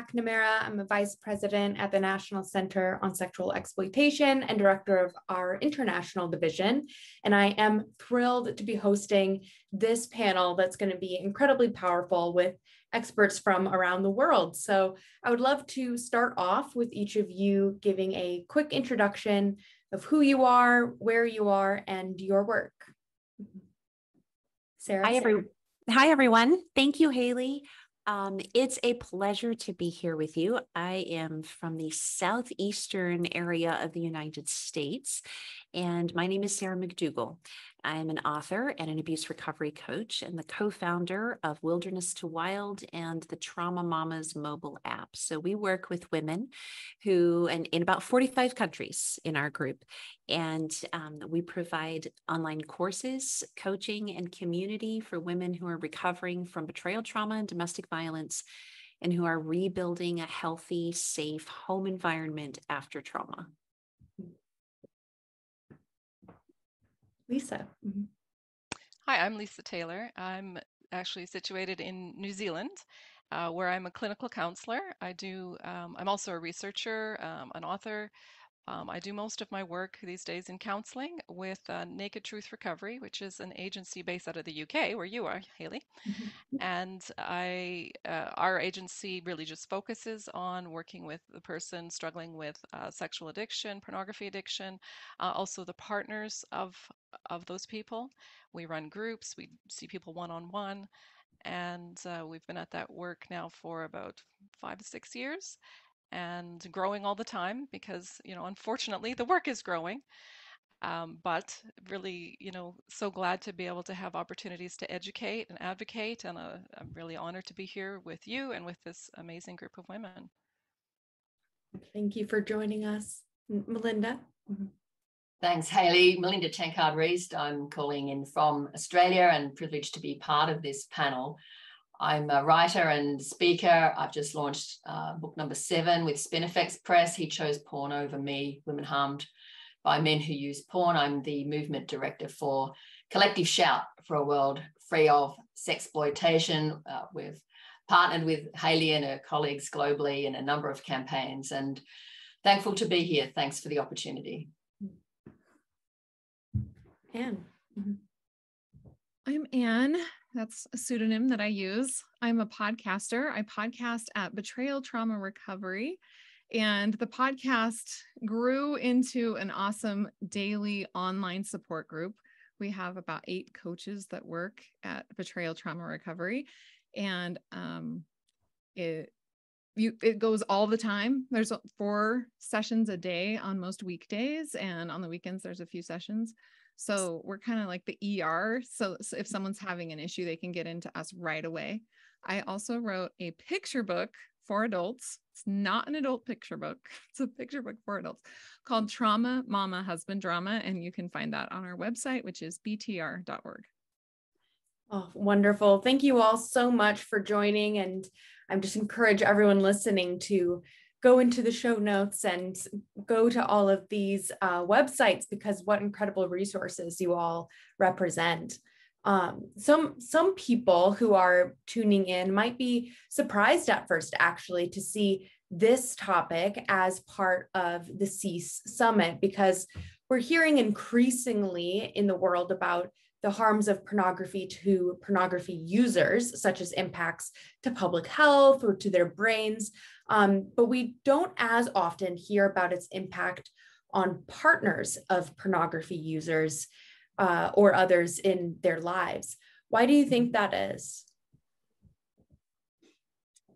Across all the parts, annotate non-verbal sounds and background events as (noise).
McNamara. I'm a vice president at the National Center on Sexual Exploitation and director of our international division. And I am thrilled to be hosting this panel that's going to be incredibly powerful with experts from around the world. So I would love to start off with each of you giving a quick introduction of who you are, where you are, and your work. Sarah. Hi, every, Hi, everyone. Thank you, Haley. Um, it's a pleasure to be here with you. I am from the southeastern area of the United States, and my name is Sarah McDugal. I'm an author and an abuse recovery coach and the co founder of Wilderness to Wild and the Trauma Mamas mobile app. So we work with women who, and in about 45 countries in our group, and um, we provide online courses, coaching, and community for women who are recovering from betrayal trauma and domestic violence and who are rebuilding a healthy, safe home environment after trauma. Lisa. Mm-hmm. Hi, I'm Lisa Taylor. I'm actually situated in New Zealand, uh, where I'm a clinical counselor. I do. Um, I'm also a researcher, um, an author. Um, I do most of my work these days in counseling with uh, Naked Truth Recovery, which is an agency based out of the UK, where you are, Haley. Mm-hmm. And I, uh, our agency really just focuses on working with the person struggling with uh, sexual addiction, pornography addiction, uh, also the partners of of those people. We run groups, we see people one on one, and uh, we've been at that work now for about five to six years and growing all the time because, you know, unfortunately the work is growing. Um, but really, you know, so glad to be able to have opportunities to educate and advocate. And uh, I'm really honored to be here with you and with this amazing group of women. Thank you for joining us, Melinda. Mm-hmm. Thanks, Haley. Melinda Tankard Reist. I'm calling in from Australia and privileged to be part of this panel. I'm a writer and speaker. I've just launched uh, book number seven with Spinifex Press. He chose porn over me, women harmed by men who use porn. I'm the movement director for Collective Shout for a world free of sexploitation. Uh, we've partnered with Haley and her colleagues globally in a number of campaigns and thankful to be here. Thanks for the opportunity. Anne. Mm-hmm. I'm Anne. That's a pseudonym that I use. I'm a podcaster. I podcast at Betrayal Trauma Recovery. And the podcast grew into an awesome daily online support group. We have about eight coaches that work at Betrayal Trauma Recovery. And um, it you it goes all the time there's four sessions a day on most weekdays and on the weekends there's a few sessions so we're kind of like the ER. So, so, if someone's having an issue, they can get into us right away. I also wrote a picture book for adults. It's not an adult picture book, (laughs) it's a picture book for adults called Trauma Mama Husband Drama. And you can find that on our website, which is btr.org. Oh, wonderful. Thank you all so much for joining. And I'm just encourage everyone listening to go into the show notes and go to all of these uh, websites because what incredible resources you all represent. Um, some some people who are tuning in might be surprised at first, actually, to see this topic as part of the CESE summit because we're hearing increasingly in the world about the harms of pornography to pornography users, such as impacts to public health or to their brains. Um, but we don't as often hear about its impact on partners of pornography users uh, or others in their lives. Why do you think that is?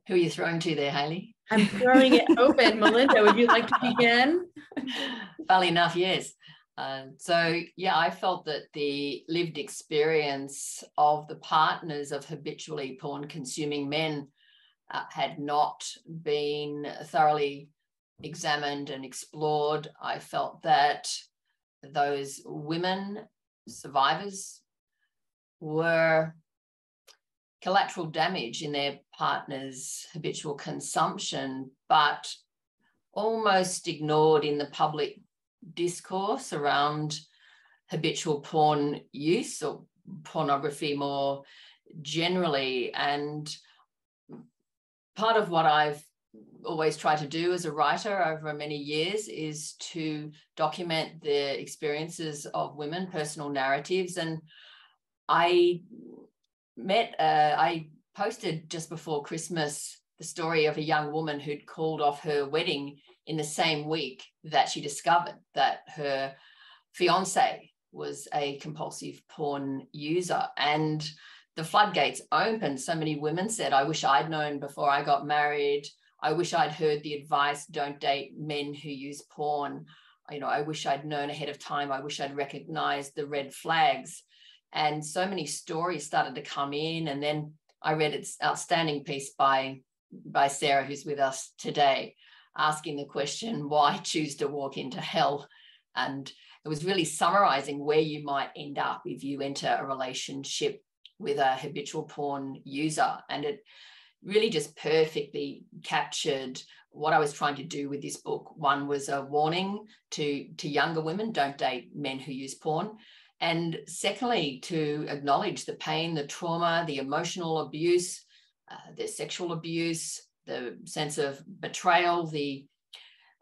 Who are you throwing to there, Haley? I'm throwing it (laughs) open. Melinda, would you like to begin? Funnily enough, yes. Uh, so, yeah, I felt that the lived experience of the partners of habitually porn consuming men uh, had not been thoroughly examined and explored. I felt that those women survivors were collateral damage in their partner's habitual consumption, but almost ignored in the public discourse around habitual porn use or pornography more generally. And part of what I've always tried to do as a writer over many years is to document the experiences of women, personal narratives. And I met, uh, I posted just before Christmas the story of a young woman who'd called off her wedding in the same week that she discovered that her fiance was a compulsive porn user. And the floodgates opened. So many women said, I wish I'd known before I got married. I wish I'd heard the advice don't date men who use porn. You know, I wish I'd known ahead of time. I wish I'd recognized the red flags. And so many stories started to come in. And then I read its outstanding piece by, by Sarah, who's with us today, asking the question, why choose to walk into hell? And it was really summarizing where you might end up if you enter a relationship with a habitual porn user. And it really just perfectly captured what I was trying to do with this book. One was a warning to, to younger women don't date men who use porn. And secondly, to acknowledge the pain, the trauma, the emotional abuse, uh, the sexual abuse, the sense of betrayal, the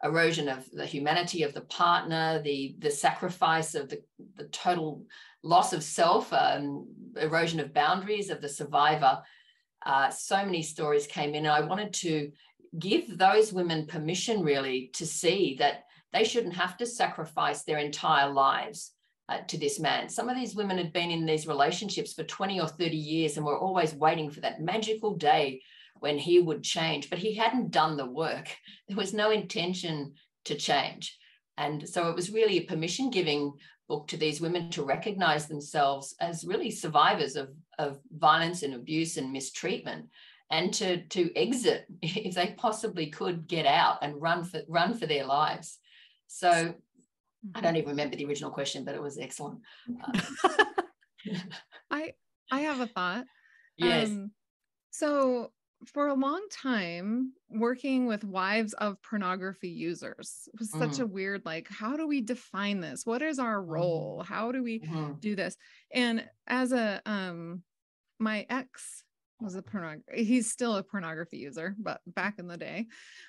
erosion of the humanity of the partner, the, the sacrifice of the, the total loss of self, um, erosion of boundaries of the survivor. Uh, so many stories came in. And I wanted to give those women permission really to see that they shouldn't have to sacrifice their entire lives uh, to this man. Some of these women had been in these relationships for 20 or 30 years and were always waiting for that magical day when he would change, but he hadn't done the work. (laughs) There was no intention to change. And so it was really a permission giving book to these women to recognize themselves as really survivors of, of violence and abuse and mistreatment and to, to exit (laughs) if they possibly could get out and run for run for their lives. So I mm-hmm. don't even remember the original question, but it was excellent. (laughs) I I have a thought. Yes. Um, so for a long time working with wives of pornography users was such mm-hmm. a weird like how do we define this what is our mm-hmm. role how do we mm-hmm. do this and as a um my ex was a pornography he's still a pornography user but back in the day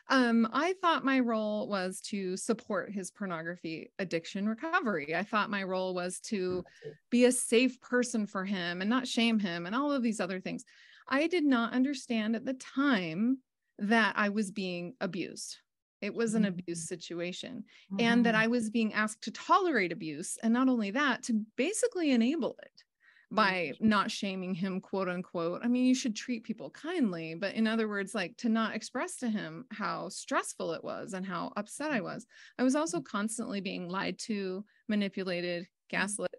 um i thought my role was to support his pornography addiction recovery i thought my role was to be a safe person for him and not shame him and all of these other things I did not understand at the time that I was being abused. It was an abuse mm. situation, mm-hmm. and that. I was being asked to tolerate abuse. And not only that, to basically enable it by mm. not shaming him, quote unquote. I mean, you should treat people kindly, but in other words, like to not express to him how stressful it was and how upset I was. I was also constantly being lied to, manipulated, gaslit.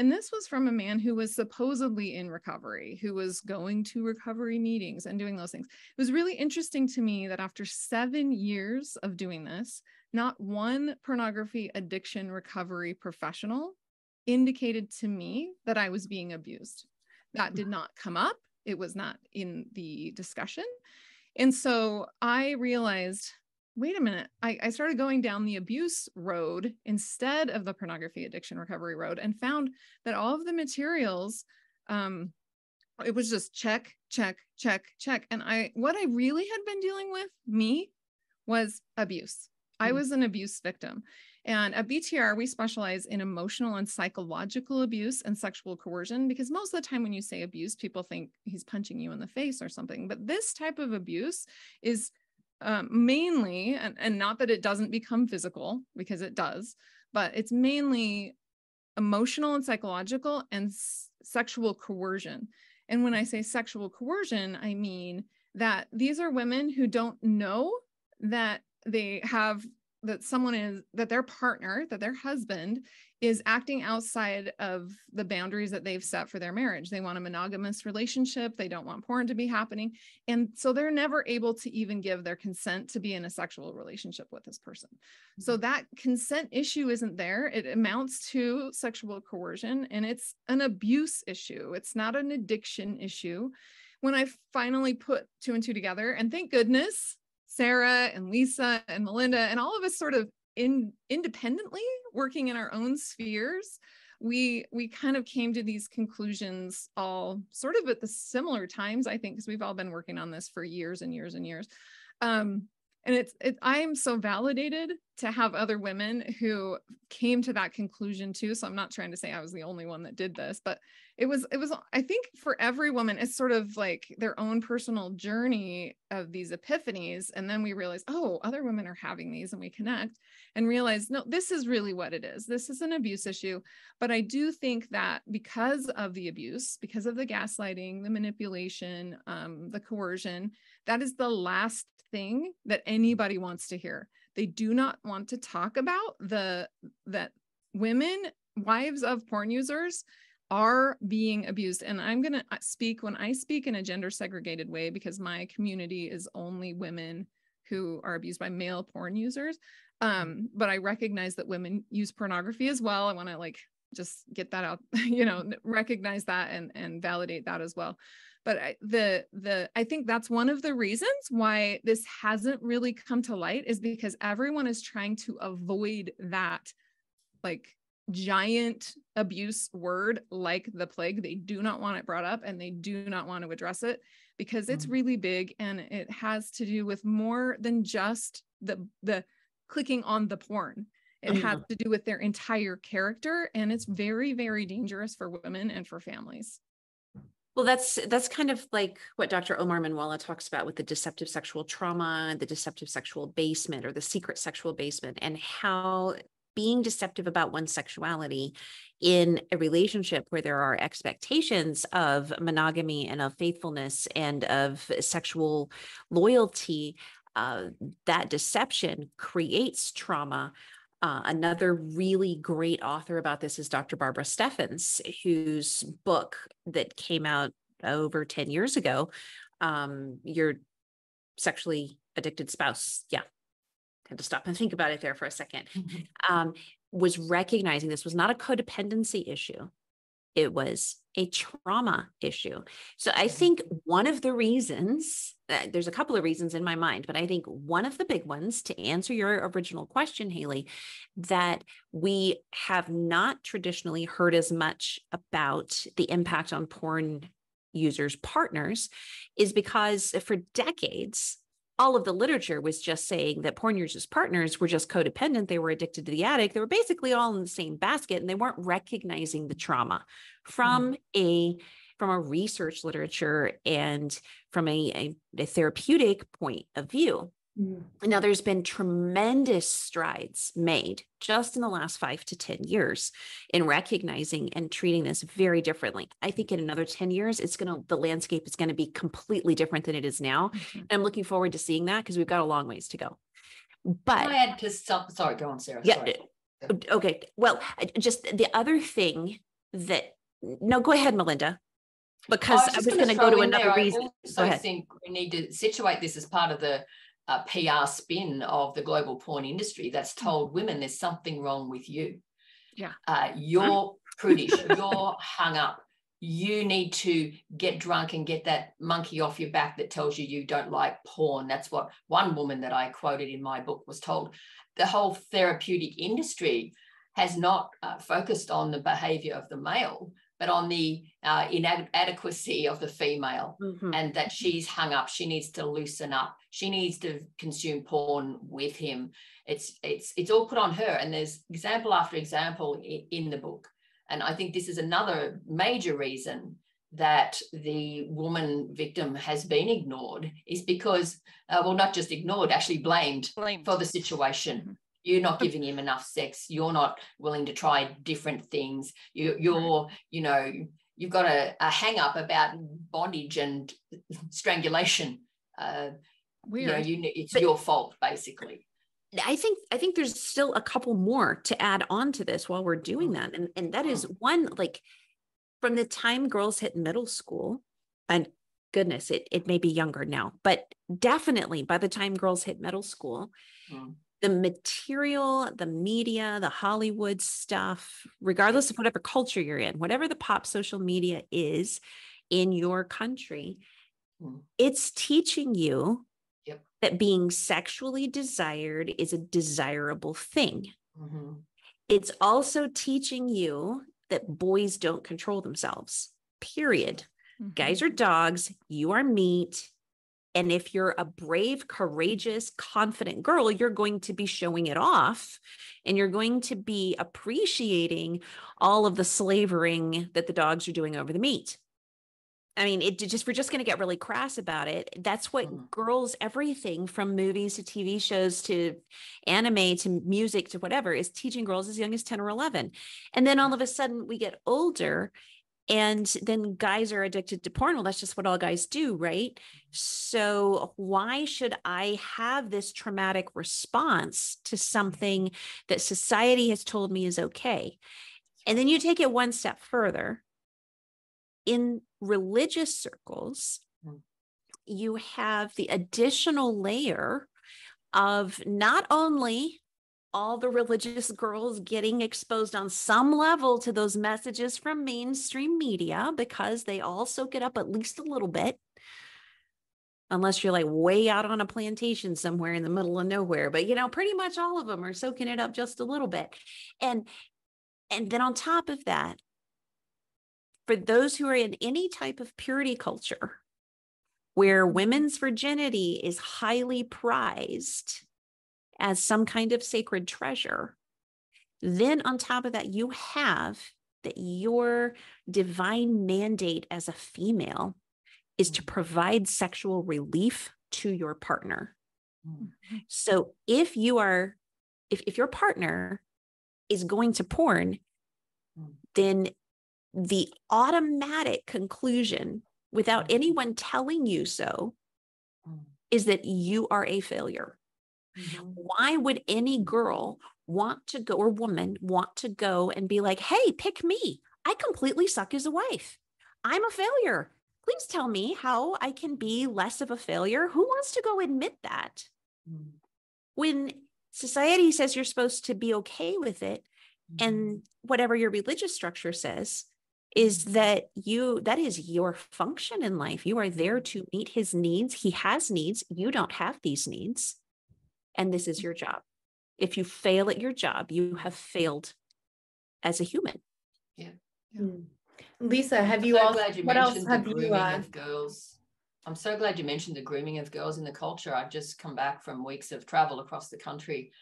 And this was from a man who was supposedly in recovery, who was going to recovery meetings and doing those things. It was really interesting to me that after seven years of doing this, not one pornography addiction recovery professional indicated to me that I was being abused. That did not come up, it was not in the discussion. And so I realized wait a minute, I, I started going down the abuse road instead of the pornography addiction recovery road and found that all of the materials, um, it was just check, check, check, check. And I, what I really had been dealing with, me, was abuse. I hmm. was an abuse victim. And at BTR, we specialize in emotional and psychological abuse and sexual coercion because most of the time when you say abuse, people think he's punching you in the face or something. But this type of abuse is um, mainly, and, and not that it doesn't become physical, because it does, but it's mainly emotional and psychological and s- sexual coercion. And when I say sexual coercion, I mean that these are women who don't know that they have that someone is that their partner that their husband is acting outside of the boundaries that they've set for their marriage. They want a monogamous relationship. They don't want porn to be happening. And so they're never able to even give their consent to be in a sexual relationship with this person. So mm-hmm. that consent issue isn't there. It amounts to sexual coercion and it's an abuse issue. It's not an addiction issue. When i finally put two and two together and thank goodness Sarah and Lisa and Melinda and all of us sort of in independently working in our own spheres we we kind of came to these conclusions all sort of at the similar times i think because we've all been working on this for years and years and years. Um and it's it, i'm so validated to have other women who came to that conclusion too. So i'm not trying to say i was the only one that did this but it was it was i think for every woman it's sort of like their own personal journey of these epiphanies and then we realize oh other women are having these and we connect and realize no this is really what it is this is an abuse issue but i do think that because of the abuse because of the gaslighting the manipulation um, the coercion that is the last thing that anybody wants to hear. They do not want to talk about the that women, wives of porn users, are being abused. And I'm going to uh, speak when I speak in a gender segregated way because my community is only women who are abused by male porn users. Um, but I recognize that women use pornography as well. I want to like just get that out, (laughs) you know, recognize that and and validate that as well but I, the the i think that's one of the reasons why this hasn't really come to light is because everyone is trying to avoid that like giant abuse word like the plague they do not want it brought up and they do not want to address it because it's mm-hmm. really big and it has to do with more than just the the clicking on the porn it mm-hmm. has to do with their entire character and it's very very dangerous for women and for families well, that's that's kind of like what Dr. Omar Minwalla talks about with the deceptive sexual trauma, the deceptive sexual basement, or the secret sexual basement, and how being deceptive about one's sexuality in a relationship where there are expectations of monogamy and of faithfulness and of sexual loyalty, uh, that deception creates trauma uh, another really great author about this is Dr. Barbara Steffens, whose book that came out over 10 years ago, um, Your Sexually Addicted Spouse. Yeah, had to stop and think about it there for a 2nd mm-hmm. um, was recognizing this was not a codependency issue it was a trauma issue. So I mm-hmm. think one of the reasons, uh, there's a couple of reasons in my mind, but I think one of the big ones to answer your original question, Haley, that we have not traditionally heard as much about the impact on porn users' partners is because for decades, all of the literature was just saying that porn users' partners were just codependent. They were addicted to the addict. They were basically all in the same basket and they weren't recognizing the trauma from mm-hmm. a from a research literature and from a, a, a therapeutic point of view. Mm. Now, there's been tremendous strides made just in the last five to 10 years in recognizing and treating this very differently. I think in another 10 years, it's going to, the landscape is going to be completely different than it is now. Mm-hmm. And I'm looking forward to seeing that because we've got a long ways to go. But I had to stop. Sorry, go on, Sarah. Yeah. Sorry. Okay. Well, just the other thing that, no, go ahead, Melinda because I was, was going to go to another there, reason. I also think we need to situate this as part of the uh, PR spin of the global porn industry that's mm. told women there's something wrong with you. Yeah. Uh, you're prudish, (laughs) you're hung up. You need to get drunk and get that monkey off your back that tells you you don't like porn. That's what one woman that I quoted in my book was told. The whole therapeutic industry has not uh, focused on the behavior of the male, but on the uh, inadequacy of the female mm-hmm. and that she's hung up. She needs to loosen up. She needs to consume porn with him. It's it's it's all put on her. And there's example after example in the book. And i think this is another major reason that the woman victim has been ignored is because uh, well not just ignored actually blamed, blamed. for the situation. Mm-hmm you're not giving him enough sex. You're not willing to try different things. You, you're you know you've got a, a hang up about bondage and strangulation. Uh Weird. you know you, it's but, your fault basically. I think I think there's still a couple more to add on to this while we're doing that. And and that is one like from the time girls hit middle school, and goodness, it, it may be younger now, but definitely by the time girls hit middle school, mm the material, the media, the Hollywood stuff, regardless of whatever culture you're in, whatever the pop social media is in your country, mm. it's teaching you yep. that being sexually desired is a desirable thing. Mm-hmm. It's also teaching you that boys don't control themselves, period. Mhm. Guys are dogs, you are meat. And if you're a brave, courageous, confident girl, you're going to be showing it off and you're going to be appreciating all of the slavering that the dogs are doing over the meat. I mean, it just we're just going to get really crass about it. That's what Mhm. girls everything from movies to TV shows to anime to music to whatever is teaching girls as young as 10 or 11. And then all of a sudden we get older and then guys are addicted to porn. Well, that's just what all guys do, right? So why should I have this traumatic response to something that society has told me is okay? And then you take it one step further. In religious circles, Mm. you have the additional layer of not only all the religious (laughs) girls getting exposed on some level to those messages from mainstream media because they all soak it up at least a little bit. Unless you're like way out on a plantation somewhere in the middle of nowhere, but you know, pretty much all of them are soaking it up just a little bit. And and then on top of that, for those who are in any type of purity culture where women's virginity is highly prized as some kind of sacred treasure, then on top of that, you have that your divine mandate as a female is to provide sexual relief to your partner. Mm. So if you are, if, if your partner is going to porn, Mm. then the automatic conclusion without Mm. anyone telling you so Mm. is that you are a failure. Mhm. Why would any girl want to go or woman want to go and be like, hey, pick me? I completely suck as a wife. I'm a failure. Please tell me how I can be less of a failure. Who wants to go admit that? Mm. When society says you're supposed to be okay with it, Mhm. and whatever your religious structure says is that you that is your function in life you are there to meet his needs he has needs you don't have these needs and this is your job if you fail at your job you have failed as a human Yeah. Lisa, have you so all? glad you what else mentioned have the you? grooming Uh, of girls. I'm so glad you mentioned the grooming of girls in the culture. I've just come back from weeks of travel across the country,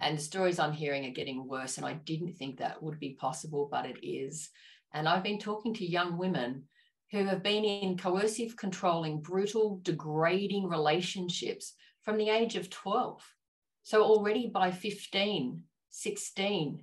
and the stories I'm hearing are getting worse. And I didn't think that would be possible, but it is. And I've been talking to young women who have been in coercive, controlling, brutal, degrading relationships from the age of 12. So already by 15, 16,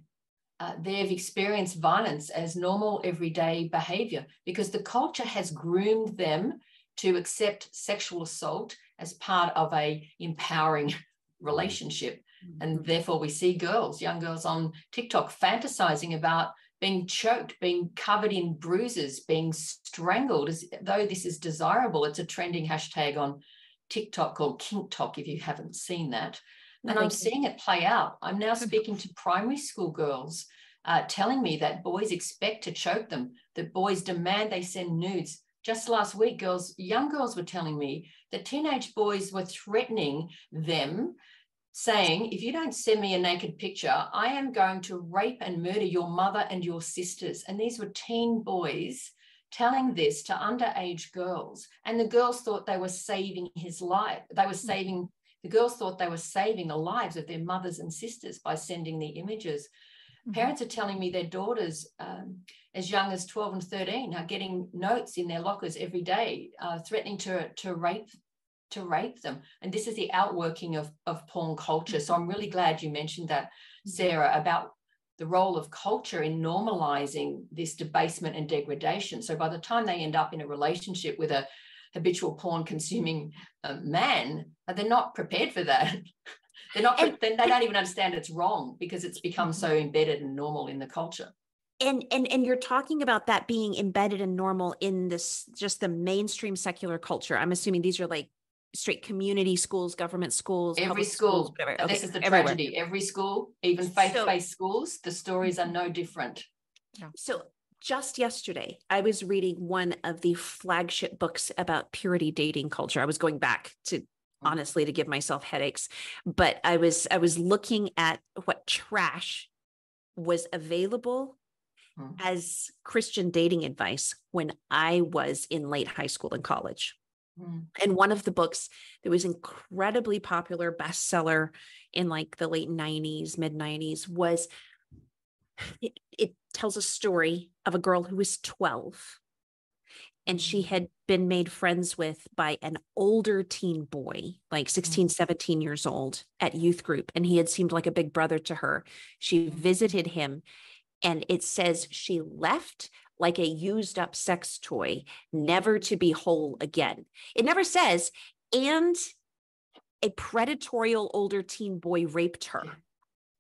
uh, they've experienced violence as normal everyday behavior because the culture has groomed them to accept sexual assault as part of a empowering (laughs) relationship. And therefore we see girls young girls on tiktok fantasizing about being choked being covered in bruises being strangled as though this is desirable. It's a trending hashtag on tiktok called kinktok if you haven't seen that and I'm seeing it play out. I'm now speaking to primary school girls uh, telling me that boys expect to choke them, that boys demand they send nudes. Just last week, girls, young girls were telling me that teenage boys were threatening them, saying, if you don't send me a naked picture, I am going to rape and murder your mother and your sisters. And these were teen boys telling this to underage girls. And the girls thought they were saving his life. They were saving the girls thought they were saving the lives of their mothers and sisters by sending the images. Mhm. Parents are telling me their daughters, um, as young as 12 and 13, are getting notes in their lockers every day, uh, threatening to, to rape to rape them. And this is the outworking of, of porn culture. So I'm really glad you mentioned that, Sarah, about the role of culture in normalizing this debasement and degradation. So by the time they end up in a relationship with a habitual porn consuming uh, man, they're not prepared for that. (laughs) they're not, And- they, they don't even understand it's wrong because it's become so embedded and normal in the culture. and and and you're talking about that being embedded and normal in this just the mainstream secular culture i'm assuming these are like straight community schools government schools Every school, schools, whatever. and this is the everywhere. tragedy. Every school, even faith-based schools, the stories are no different. So just yesterday, I was reading one of the flagship books about purity dating culture. I was going back to honestly to give myself headaches, but I was I was looking at what trash was available mm. as Christian dating advice when I was in late high school and college. Mm. And one of the books that was incredibly popular bestseller in like the late 90s, mid 90s was it, it tells a story of a girl who was 12 and she mm. had been made friends with by an older teen boy like mm. 16 17 years old at youth group. And he had seemed like a big brother to her. She mm. visited him and it says she left like a used up sex toy never to be whole again. It never says and a predatory older teen boy raped her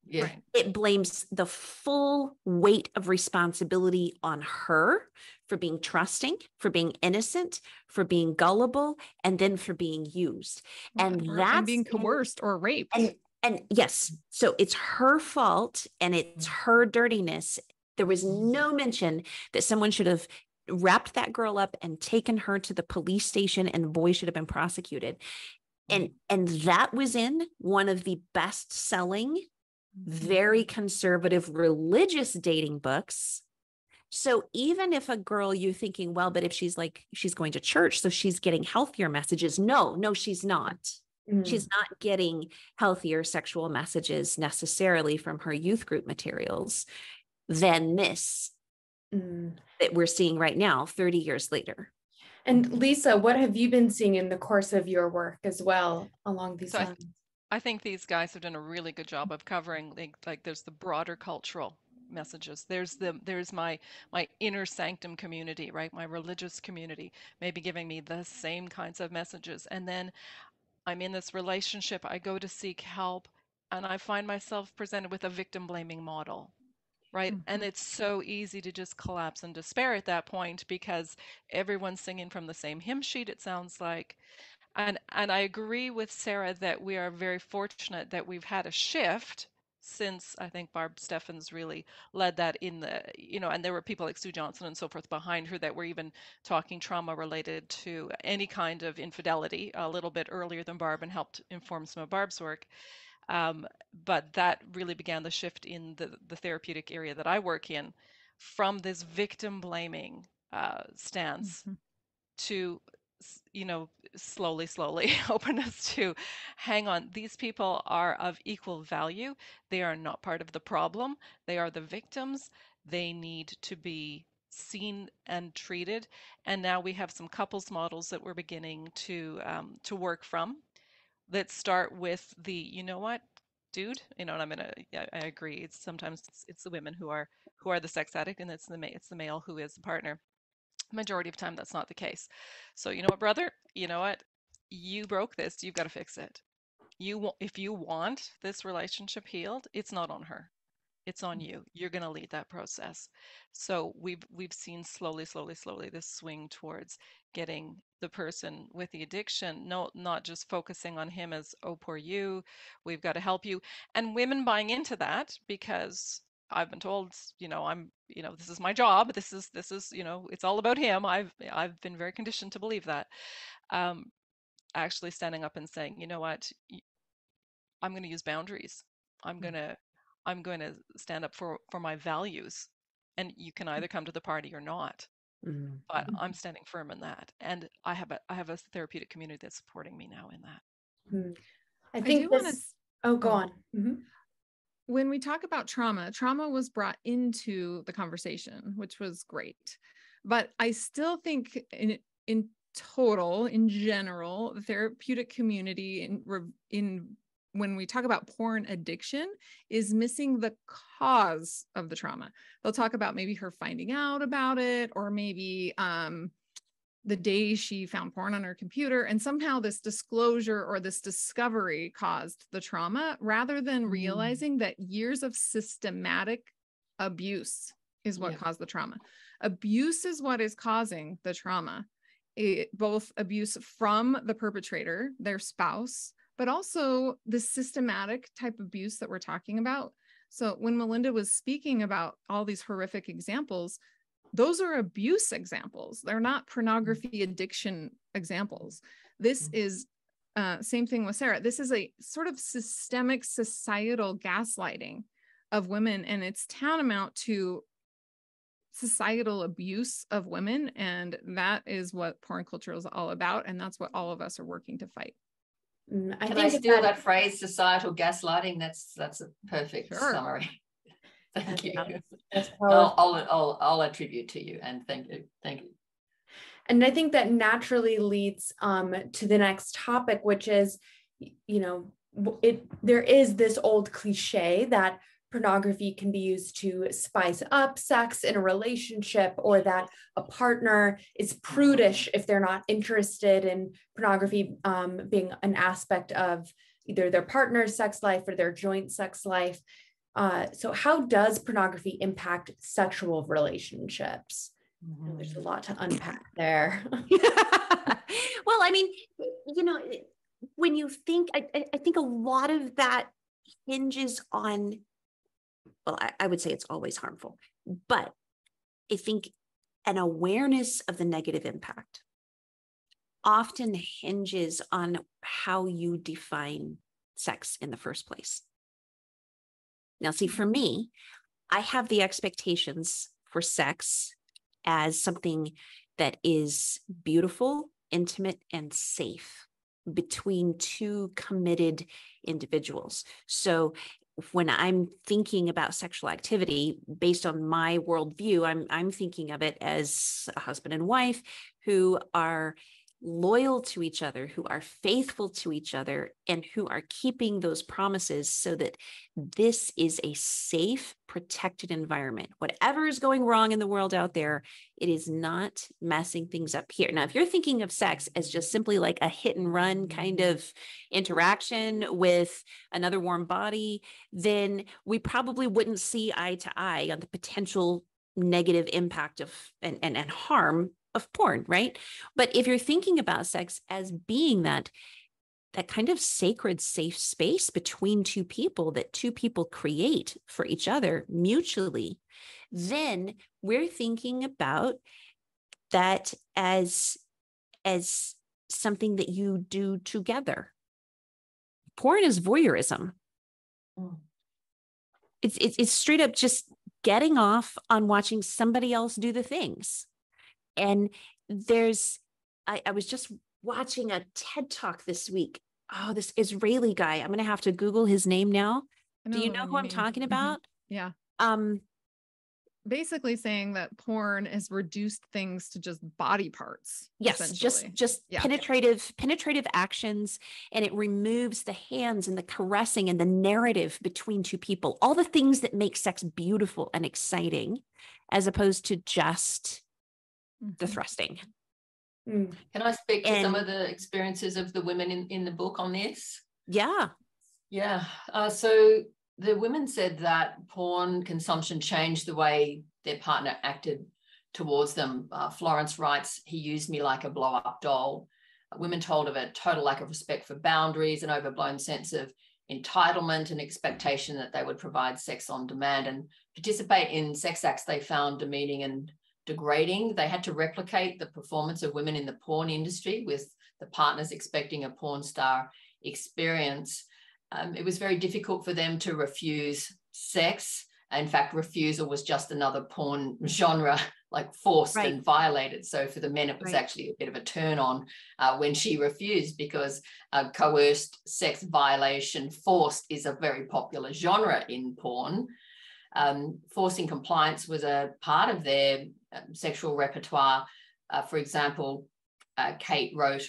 yeah. It blames the full weight of responsibility on her for being trusting, for being innocent, for being gullible, and then for being used. And or, that's being coerced or raped. And, and yes, so it's her fault and it's mm. her dirtiness. There was no mention that someone should have wrapped that girl up and taken her to the police station and the boy should have been prosecuted and mm. and that was in one of the best selling very conservative religious dating books. So even if a girl you're thinking, well, but if she's like, she's going to church, so she's getting healthier messages. No, no, she's not. Mm. She's not getting healthier sexual messages necessarily from her youth group materials than this mm. that we're seeing right now, 30 years later. And Lisa, what have you been seeing in the course of your work as well along these so lines? I think these guys have done a really good job of covering like, like there's the broader cultural messages. There's the there's my my inner sanctum community right? My religious community maybe giving me the same kinds of messages. And then i'm in this relationship i go to seek help and i find myself presented with a victim blaming model right? Mm-hmm. and it's so easy to just collapse and despair at that point because everyone's singing from the same hymn sheet it sounds like and and I agree with Sarah that we are very fortunate that we've had a shift since I think Barb Steffens really led that in the, you know, and there were people like Sue Johnson and so forth behind her that were even talking trauma related to any kind of infidelity a little bit earlier than Barb and helped inform some of Barb's work. Um, but that really began the shift in the, the therapeutic area that I work in from this victim blaming uh, stance mm-hmm. to you know, slowly, slowly (laughs) open us to hang on. These people are of equal value. They are not part of the problem. They are the victims. They need to be seen and treated. And now we have some couples models that we're beginning to um, to work from. Let's start with the, you know what, dude, you know, and I'm gonna, yeah, I agree. It's sometimes it's, it's the women who are who are the sex addict, and it's the it's the male who is the partner majority of time that's not the case. So you know what brother? You know what? You broke this you've got to fix it. You if you want this relationship healed it's not on her. It's on mm. you. You're going to lead that process. So we've we've seen slowly slowly slowly this swing towards getting the person with the addiction no not just focusing on him as oh poor you we've got to help you. And women buying into that because I've been told, you know, I'm, you know, this is my job. This is, this is, you know, it's all about him. I've, I've been very conditioned to believe that. Um, actually standing up and saying, you know what, I'm going to use boundaries. I'm mm. going to, I'm going to stand up for, for my values. And you can mm. either come to the party or not. Mm-hmm. But mm-hmm. I'm standing firm in that, and I have a I have a therapeutic community that's supporting me now in that. Mm. I think I this. Wanna... Oh, go on. Mm-hmm when we talk about trauma, trauma was brought into the conversation, which was great. But I still think in in total, in general, the therapeutic community in in when we talk about porn addiction is missing the cause of the trauma. They'll talk about maybe her finding out about it or maybe um the day she found porn on her computer and somehow this disclosure or this discovery caused the trauma rather than mm. realizing that years of systematic abuse is what yeah. caused the trauma abuse is what is causing the trauma it, both abuse from the perpetrator their spouse but also the systematic type of abuse that we're talking about so when melinda was speaking about all these horrific examples those are abuse examples they're not mm. pornography addiction examples this mm. is uh, same thing with sarah this is a sort of systemic societal gaslighting of women and it's tantamount to societal abuse of women. And that is what porn culture is all about. And that's what all of us are working to fight. Mm, I Can I steal that, that, phrase, societal gaslighting? That's that's a perfect sure. summary. Thank (laughs) you. I'll, I'll, I'll, I'll attribute to you and thank you. Thank you. And I think that naturally leads um, to the next topic, which is, you know, it there is this old cliche that pornography can be used to spice up sex in a relationship or that a partner is prudish if they're not interested in pornography um, being an aspect of either their partner's sex life or their joint sex life uh, so how does pornography impact sexual relationships? Mm-hmm. there's a lot to unpack there. (laughs) Well i mean you know when you think I, I think a lot of that hinges on well I, I would say it's always harmful but i think an awareness of the negative impact often hinges on how you define sex in the first place now see for me i have the expectations for sex as something that is beautiful intimate and safe between two committed individuals. So when I'm thinking about sexual activity based on my worldview, I'm I'm thinking of it as a husband and wife who are loyal to each other, who are faithful to each other, and who are keeping those promises so that this is a safe, protected environment. Whatever is going wrong in the world out there, it is not messing things up here. Now, if you're thinking of sex as just simply like a hit and run kind mm-hmm. of interaction with another warm body, then we probably wouldn't see eye to eye on the potential negative impact of and, and, and harm of porn, right? But if you're thinking about sex as being that that kind of sacred safe space between two people that two people create for each other mutually, then we're thinking about that as as something that you do together. Porn is voyeurism. Mm. It's, it's it's straight up just getting off on watching somebody else do the things and there's, I, I was just watching a TED talk this week. Oh, this Israeli guy. I'm going to have to Google his name now. Do you know who I'm talking mm-hmm. about? Yeah. Um, basically saying that porn has reduced things to just body parts yes just just yeah. penetrative penetrative actions and it removes the hands and the caressing and the narrative between two people all the things that make sex beautiful and exciting as opposed to just the mm-hmm. thrusting. Mm. Can I speak to and, some of the experiences of the women in, in the book on this? Yeah. Yeah. Uh, so the women said that porn consumption changed the way their partner acted towards them. Uh, Florence writes, he used me like a blow up doll. Uh, women told of a total lack of respect for boundaries, an overblown sense of entitlement and expectation that they would provide sex on demand and participate in sex acts they found demeaning and degrading. They had to replicate the performance of women in the porn industry with the partners expecting a porn star experience. Um, it was very difficult for them to refuse sex. In fact, refusal was just another porn genre, (laughs) like forced right. and violated. So for the men, it was right. actually a bit of a turn on uh, when she refused because uh, coerced sex violation, forced, is a very popular genre in porn. Um, forcing compliance was a part of their um, sexual repertoire. Uh, for example, uh, Kate wrote,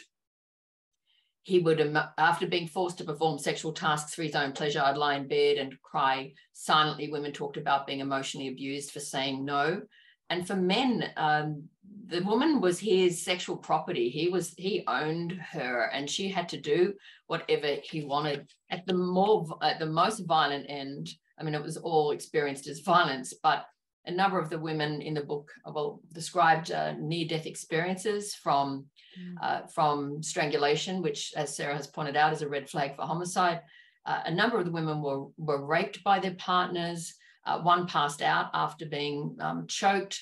he would, after being forced to perform sexual tasks for his own pleasure, I'd lie in bed and cry silently. Women talked about being emotionally abused for saying no. And for men, um, the woman was his sexual property. He was he owned her, and she had to do whatever he wanted. At the more at the most violent end, I mean, it was all experienced as violence, but a number of the women in the book well described uh, near-death experiences from mm. uh, from strangulation, which, as Sarah has pointed out, is a red flag for homicide. Uh, a number of the women were were raped by their partners. Uh, one passed out after being um, choked.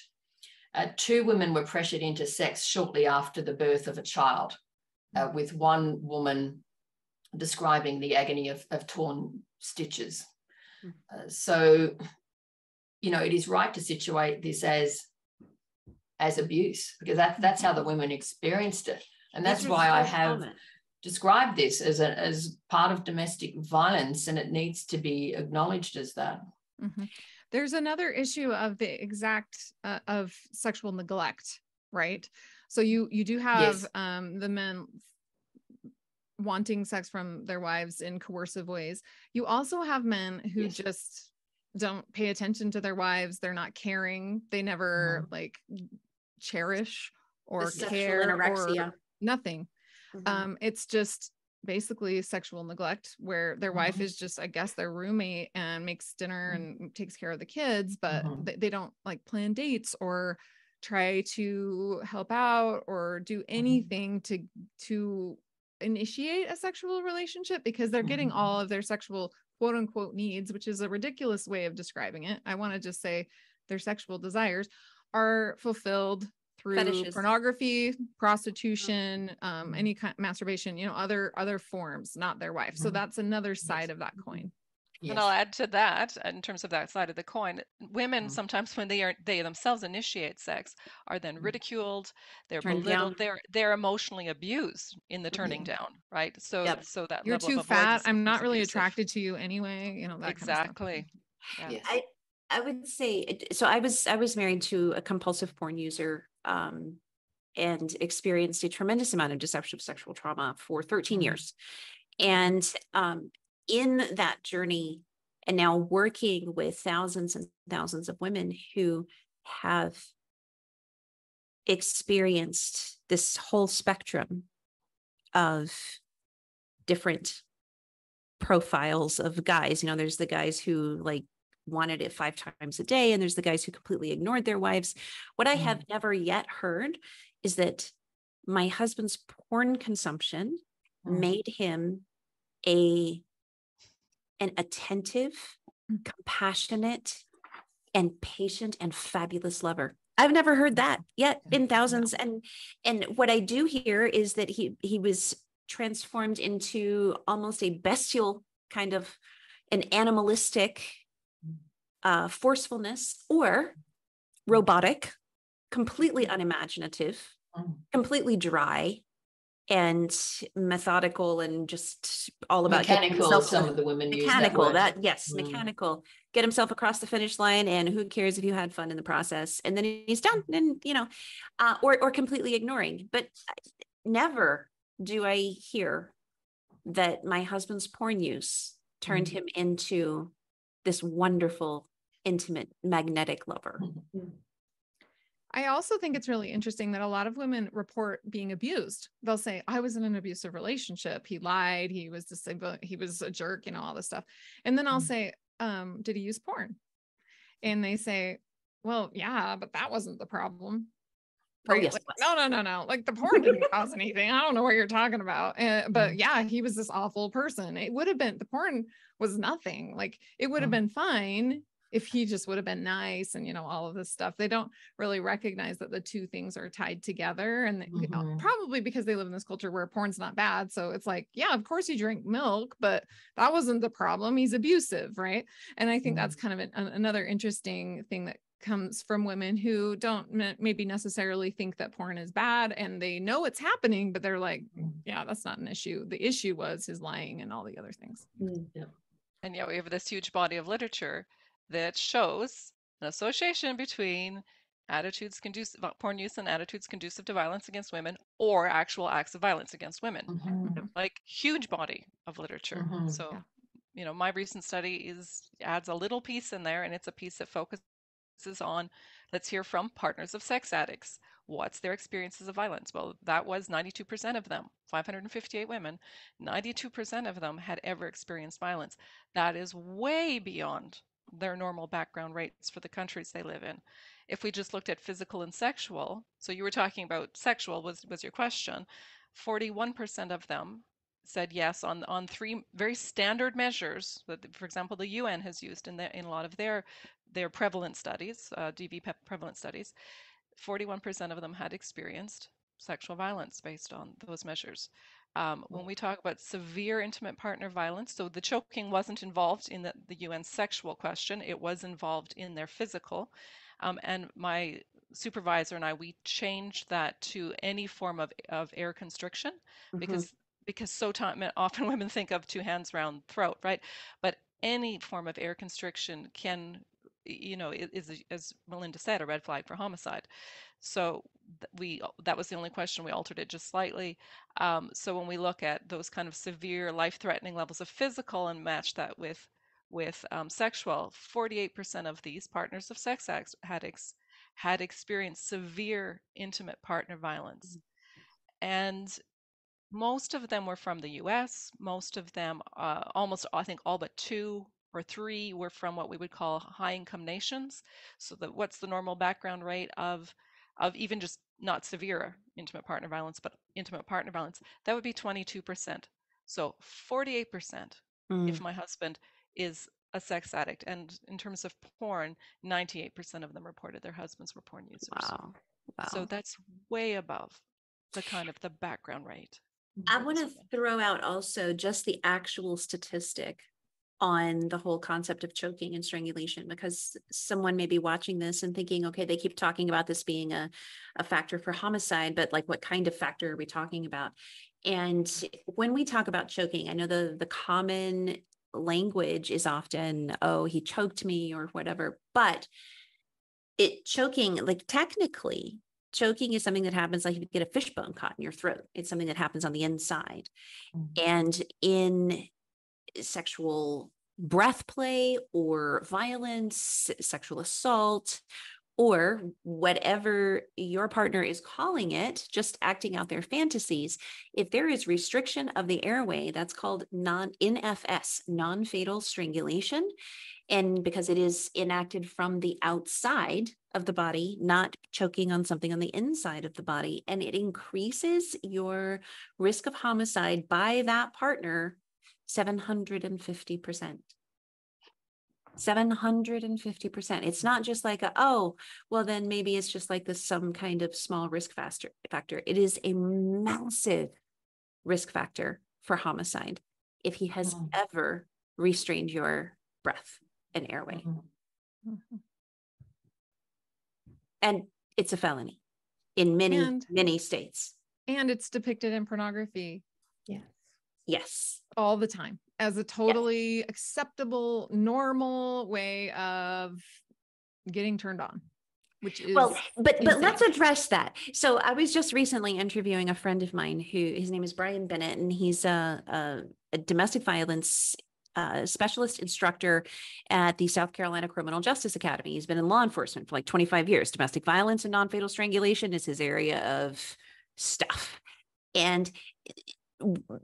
Uh, two women were pressured into sex shortly after the birth of a child, uh, mm. with one woman describing the agony of, of torn stitches. Mm. so you know, it is right to situate this as as abuse because that, that's how the women experienced it. And that's why I have common. described this as a, as part of domestic violence and it needs to be acknowledged as that. Mhm. There's another issue of the exact uh, of sexual neglect, right? So you you do have Yes. um, the men wanting sex from their wives in coercive ways. You also have men who Yes. just don't pay attention to their wives. They're not caring. They never like cherish or The care anorexia. or nothing. Mhm. Um, it's just basically sexual neglect where their wife Mhm. is just, I guess, their roommate and makes dinner and takes care of the kids, but Mhm. they, they don't like plan dates or try to help out or do anything to to initiate a sexual relationship because they're getting Mhm. all of their sexual quote unquote needs, which is a ridiculous way of describing it. I want to just say their sexual desires are fulfilled through Fetishes. pornography, prostitution, um, Mhm. any kind of masturbation, you know, other other forms, not their wife. So that's another side of that coin. Yes. And I'll add to that, in terms of that side of the coin, women Mm. sometimes when they are they themselves initiate sex are then Mm. ridiculed, they're Turned belittled, down. they're they're emotionally abused in the turning down, right? So Yep. so that You're too of fat. I'm not really abusive. attracted to you anyway. You know that Exactly. Yeah. Yes. I I would say so. I was I was married to a compulsive porn user, um, and experienced a tremendous amount of deceptive sexual trauma for 13 Mhm. years. And um, in that journey, and now working with thousands and thousands of women who have experienced this whole spectrum of different profiles of guys. You know, there's the guys who like wanted it five times a day, and there's the guys who completely ignored their wives. What I have never yet heard is that my husband's porn consumption Mm. made him a an attentive, Mm. compassionate, and patient and fabulous lover. I've never heard that yet in thousands. And and what I do hear is that he he was transformed into almost a bestial kind of an animalistic uh, forcefulness or robotic, completely unimaginative, Mm. completely dry and methodical and just all about getting Mechanical, himself some of the women use that mechanical that, yes Mm. mechanical get himself across the finish line and who cares if you had fun in the process and then he's done and you know uh, or or completely ignoring but never do i hear that my husband's porn use turned Mhm. him into this wonderful intimate magnetic lover Mhm. I also think it's really interesting that a lot of women report being abused. They'll say, I was in an abusive relationship. He lied. He was disabled. He was a jerk, you know, all this stuff. And then I'll Mm. say, um, did he use porn? And they say, well, yeah, but that wasn't the problem. Oh, Right? yes, Like, no, no, no, no. Like the porn didn't cause anything. I don't know what you're talking about. Uh, but Mm. yeah, he was this awful person. It would have been the porn was nothing. Like it would have Mm. been fine if he just would have been nice and you know all of this stuff. They don't really recognize that the two things are tied together and that- Mhm. probably because they live in this culture where porn's not bad so it's like yeah of course you drink milk but that wasn't the problem he's abusive right and i think that's kind of an, an- another interesting thing that comes from women who don't m- maybe necessarily think that porn is bad and they know it's happening but they're like Mm. yeah that's not an issue the issue was his lying and all the other things And yet we have this huge body of literature that shows an association between attitudes conducive porn use and attitudes conducive to violence against women or actual acts of violence against women. Mhm. Like huge body of literature. Mhm. So, Yeah. you know, my recent study is adds a little piece in there and it's a piece that focuses on let's hear from partners of sex addicts. What's their experiences of violence? Well, that was 92% of them, 558 women. 92% of them had ever experienced violence. That is way beyond their normal background rates for the countries they live in. If we just looked at physical and sexual, so you were talking about sexual was was your question. 41% of them said yes on on three very standard measures that for example the UN has used in their in a lot of their their prevalent studies, uh, DV prevalent studies. 41% of them had experienced sexual violence based on those measures. Um, when we talk about severe intimate partner violence, so the choking wasn't involved in the, the UN sexual question, it was involved in their physical. Um, and my supervisor and I, we changed that to any form of, of air constriction Mhm. because because so time, (laughs) often women think of two hands round throat, right? But any form of air constriction can, you know, is, as Melinda said, a red flag for homicide. So we that was the only question. We altered it just slightly. Um, so when we look at those kind of severe, life-threatening levels of physical and match that with with um, sexual, 48% of these partners of sex addicts had ex- had experienced severe intimate partner violence, and most of them were from the US. Most of them, uh, almost, I think, all but two or three were from what we would call high income nations. So, that what's the normal background rate of, of even just not severe intimate partner violence, but intimate partner violence? That would be 22%. So, 48% Mm. if my husband is a sex addict. And in terms of porn, 98% of them reported their husbands were porn users. Wow. Wow. So that's way above the kind of the background rate. I want to throw out also just the actual statistic on the whole concept of choking and strangulation because someone may be watching this and thinking, okay, they keep talking about this being a, a factor for homicide, but like what kind of factor are we talking about? And when we talk about choking, I know the the common language is often, oh, he choked me or whatever, but it choking, like technically, choking is something that happens like if you get a fishbone caught in your throat. It's something that happens on the inside. Mhm. And in sexual breath play or violence, sexual assault, or whatever your partner is calling it, just acting out their fantasies, if there is restriction of the airway, that's called non NFS, non-fatal strangulation. And because it is enacted from the outside of the body, not choking on something on the inside of the body, and it increases your risk of homicide by that partner 750%. 750%. It's not just like a, oh, well, then maybe it's just like this some kind of small risk factor factor. It is a massive risk factor for homicide if he has Mm. ever restrained your breath and airway. Mhm. Mhm. And it's a felony in many, And- many states. And it's depicted in pornography Yes. Yes. all the time as a totally acceptable, normal way of getting turned on, which is Well, but but let's address that. So I was just recently interviewing a friend of mine who his name is Brian Bennett, and he's a, a, a domestic violence uh, specialist instructor at the South Carolina Criminal Justice Academy. He's been in law enforcement for like 25 years. Domestic violence and non-fatal strangulation is his area of stuff. And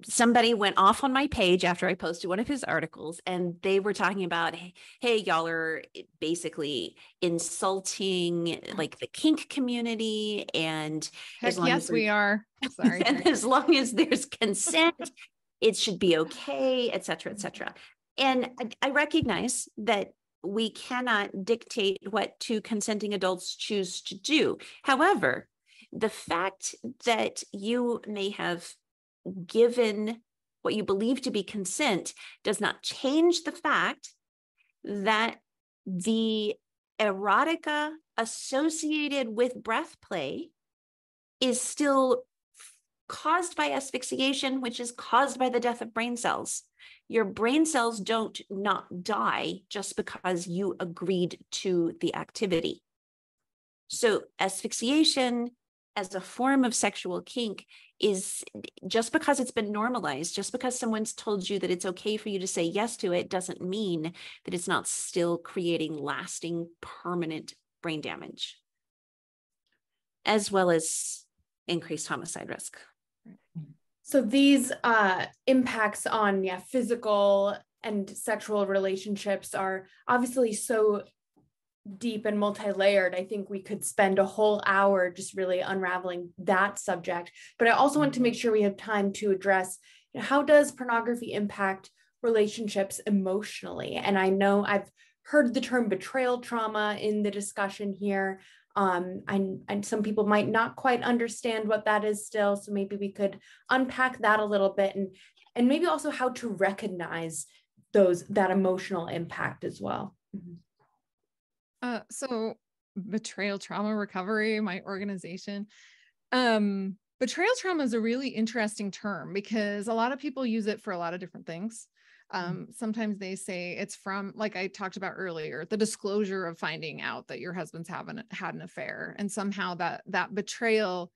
somebody went off on my page after I posted one of his articles, and they were talking about, "Hey, y'all are eh, basically insulting eh, like the kink community and heck as long as yes, we are. Sorry. (laughs) and as long as there's consent, it should be okay, et cetera, et cetera. And I, I recognize that we cannot dictate what two consenting adults choose to do. However, the fact that you may have given what you believe to be consent does not change the fact that the erotica associated with breath play is still caused by asphyxiation, which is caused by the death of brain cells. Your brain cells don't not die just because you agreed to the activity. So asphyxiation as a form of sexual kink is just because it's been normalized, just because someone's told you that it's okay for you to say yes to it, doesn't mean that it's not still creating lasting, permanent brain damage, as well as increased homicide risk. So these uh, impacts on yeah physical and sexual relationships are obviously so deep and multi-layered. I think we could spend a whole hour just really unraveling that subject. But I also want to make sure we have time to address you know, how does pornography impact relationships emotionally? And I know I've heard the term betrayal trauma in the discussion here. Um, and, and some people might not quite understand what that is still. So maybe we could unpack that a little bit and and maybe also how to recognize those that emotional impact as well. Uh, so betrayal trauma recovery, my organization. Um, betrayal trauma is a really interesting term because a lot of people use it for a lot of different things. Mm-hmm. Um, sometimes they say it's from, like I talked about earlier, the disclosure of finding out that your husband's having had an affair, and somehow that that betrayal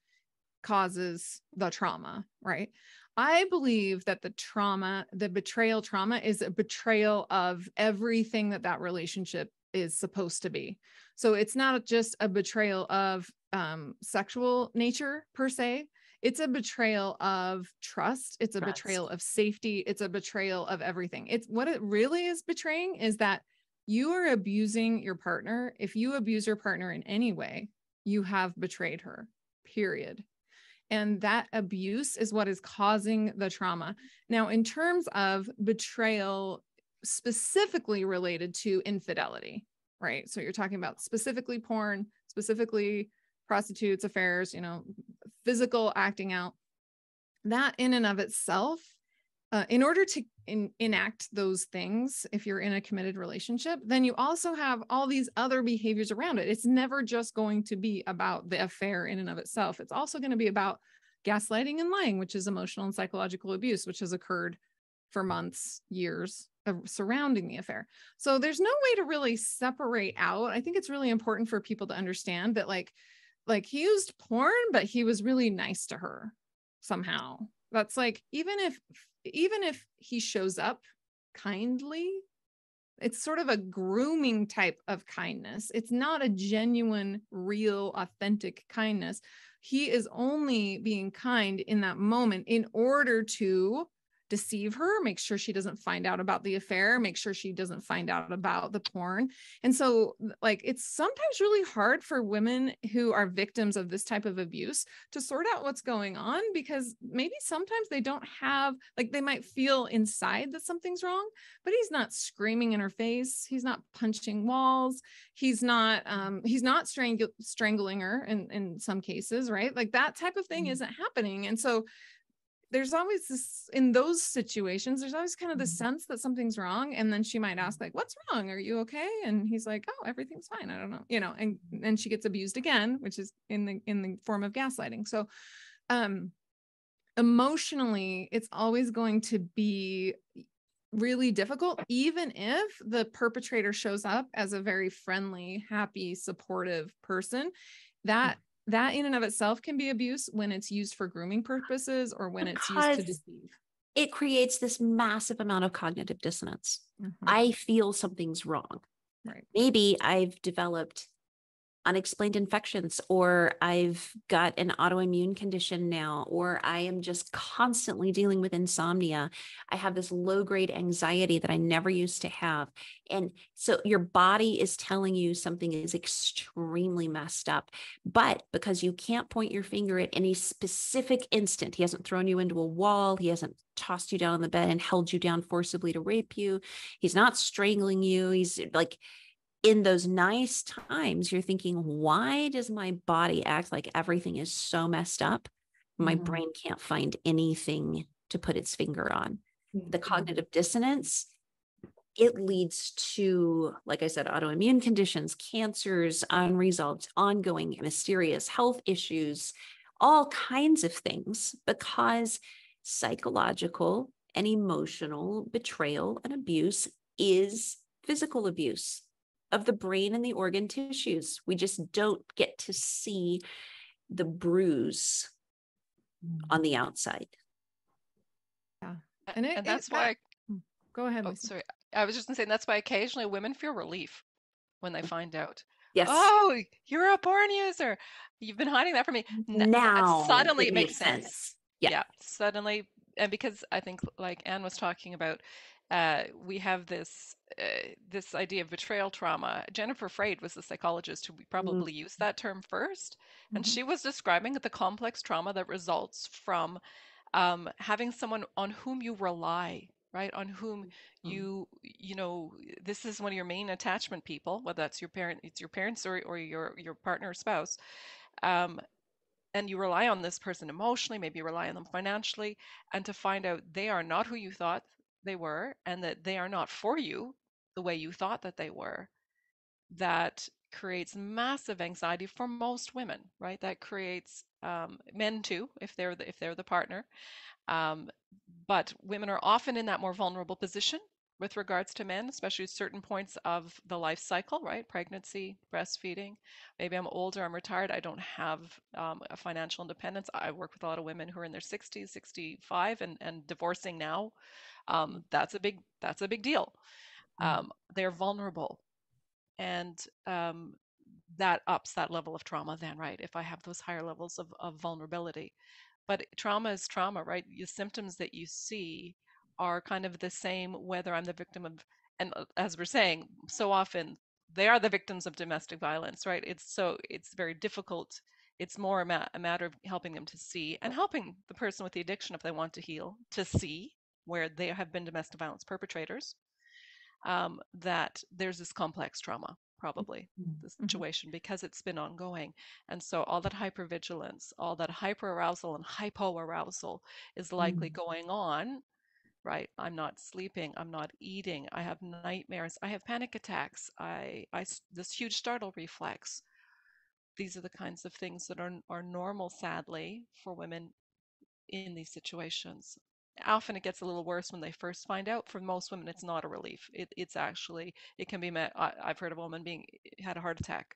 causes the trauma, right? I believe that the trauma, the betrayal trauma, is a betrayal of everything that that relationship is supposed to be. So it's not just a betrayal of um, sexual nature per se, it's a betrayal of trust. It's a trust. betrayal of safety. It's a betrayal of everything. It's what it really is betraying is that you are abusing your partner. If you abuse your partner in any way you have betrayed her period. And that abuse is what is causing the trauma. Now in terms of betrayal specifically related to infidelity right? So you're talking about specifically porn specifically prostitutes affairs you know physical acting out. That in and of itself uh, in order to in, enact those things if you're in a committed relationship then you also have all these other behaviors around it. It's never just going to be about the affair in and of itself. It's also going to be about gaslighting and lying which is emotional and psychological abuse which has occurred for months years Uh, surrounding the affair. So there's no way to really separate out. I think it's really important for people to understand that like like he used porn but he was really nice to her somehow. That's like even if even if he shows up kindly it's sort of a grooming type of kindness. It's not a genuine real authentic kindness. He is only being kind in that moment in order to deceive her, make sure she doesn't find out about the affair, make sure she doesn't find out about the porn. And so, like, it's sometimes really hard for women who are victims of this type of abuse to sort out what's going on because maybe sometimes they don't have, like, they might feel inside that something's wrong, but he's not screaming in her face. He's not punching walls. He's not, um, he's not strang- strangling her in, in some cases, right? Like, that type of thing mm-hmm. isn't happening. And so, there's always this in those situations there's always kind of the mm-hmm. sense that something's wrong and then she might ask like what's wrong? Are you okay? And he's like oh everything's fine. I don't know you know and and she gets abused again which is in the in the form of gaslighting. So um emotionally it's always going to be really difficult even if the perpetrator shows up as a very friendly happy supportive person. That that in and of itself can be abuse when it's used for grooming purposes or when because it's used to deceive. It creates this massive amount of cognitive dissonance. Mm-hmm. I feel something's wrong. Right. Maybe I've developed unexplained infections, or I've got an autoimmune condition now, or I am just constantly dealing with insomnia. I have this low grade anxiety that I never used to have. And so your body is telling you something is extremely messed up. But because you can't point your finger at any specific instant, he hasn't thrown you into a wall, he hasn't tossed you down on the bed and held you down forcibly to rape you, he's not strangling you. He's like, in those nice times, you're thinking, why does my body act like everything is so messed up? My mm-hmm. brain can't find anything to put its finger on. Mm-hmm. The cognitive dissonance, it leads to, like I said, autoimmune conditions, cancers, unresolved, ongoing, mysterious health issues, all kinds of things because psychological and emotional betrayal and abuse is physical abuse of the brain and the organ tissues. We just don't get to see the bruise mm. on the outside. Yeah. And, it, and that's it, why. I, mm, go ahead. Oh, sorry. I was just going to say that's why occasionally women feel relief when they find out. Yes. Oh, you're a porn user. You've been hiding that from me. Now suddenly it makes sense. sense. Yeah. yeah. Suddenly, and because I think, like Anne was talking about, uh, we have this uh, this idea of betrayal trauma. Jennifer Freyd was the psychologist who mm-hmm. probably mm-hmm. used that term 1st mm-hmm. and she was describing the complex trauma that results from um, having someone on whom you rely right on whom mm-hmm. you you know this is one of your main attachment people whether that's your parent it's your parents or, or your your partner or spouse um, and you rely on this person emotionally maybe you rely on them financially and to find out they are not who you thought they were and that they are not for you the way you thought that they were that creates massive anxiety for most women, right? That creates um, men too, if they're the, if they're the partner. Um, but women are often in that more vulnerable position with regards to men, especially certain points of the life cycle, right? Pregnancy, breastfeeding. Maybe I'm older, I'm retired, I don't have um, a financial independence. I work with a lot of women who are in their 60s, 65, and, and divorcing now. Um, that's a big that's a big deal. Mm. Um, they're vulnerable, and um, that ups that level of trauma. Then, right? If I have those higher levels of, of vulnerability, but trauma is trauma, right? The symptoms that you see are kind of the same whether I'm the victim of, and uh, as we're saying, so often they are the victims of domestic violence, right? It's so it's very difficult. It's more a, ma- a matter of helping them to see and helping the person with the addiction, if they want to heal, to see where they have been domestic violence perpetrators. Um, that there's this complex trauma probably mm-hmm. the situation mm-hmm. because it's been ongoing and so all that hypervigilance all that hyperarousal and hypoarousal is likely mm-hmm. going on right i'm not sleeping i'm not eating i have nightmares i have panic attacks i i this huge startle reflex. These are the kinds of things that are are normal sadly for women in these situations. Often it gets a little worse when they first find out for most women it's not a relief it, it's actually it can be met I, have heard of a woman being had a heart attack.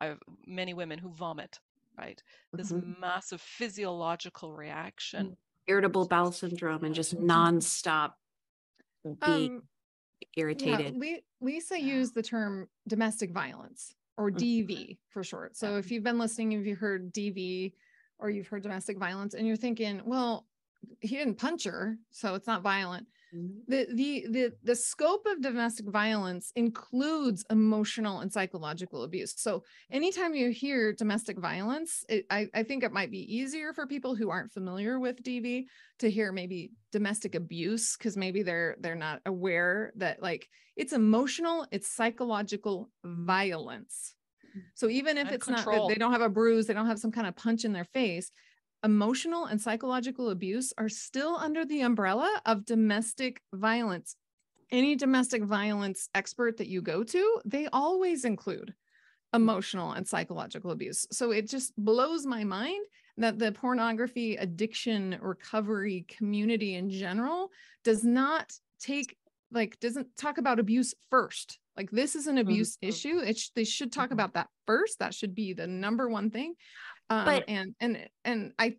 I have many women who vomit right? This mm-hmm. massive physiological reaction irritable bowel syndrome and just mm-hmm. nonstop being um, irritated. Yeah, Lisa used the term domestic violence or DV mm-hmm. for short. So if you've been listening, if you heard DV or you've heard domestic violence and you're thinking, well, he didn't punch her, so it's not violent. Mm-hmm. The, the the the scope of domestic violence includes emotional and psychological abuse. So anytime you hear domestic violence, it, I, I think it might be easier for people who aren't familiar with DV to hear maybe domestic abuse because maybe they're they're not aware that like it's emotional, it's psychological violence. So even if and it's control. not they don't have a bruise, they don't have some kind of punch in their face, emotional and psychological abuse are still under the umbrella of domestic violence. Any domestic violence expert that you go to, they always include emotional and psychological abuse. So it just blows my mind that the pornography addiction recovery community in general does not take like doesn't talk about abuse first like this is an mm-hmm. abuse mm-hmm. issue it sh- they should talk mm-hmm. about that first that should be the number one thing um, but and and and I,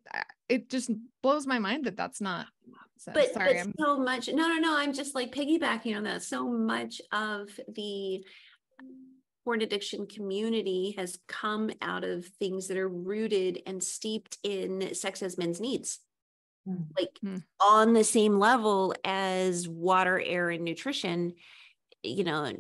it just blows my mind that that's not. So, but, sorry, but so much. No, no, no. I'm just like piggybacking on that. So much of the porn addiction community has come out of things that are rooted and steeped in sex as men's needs hmm. like mm. on the same level as water air and nutrition you know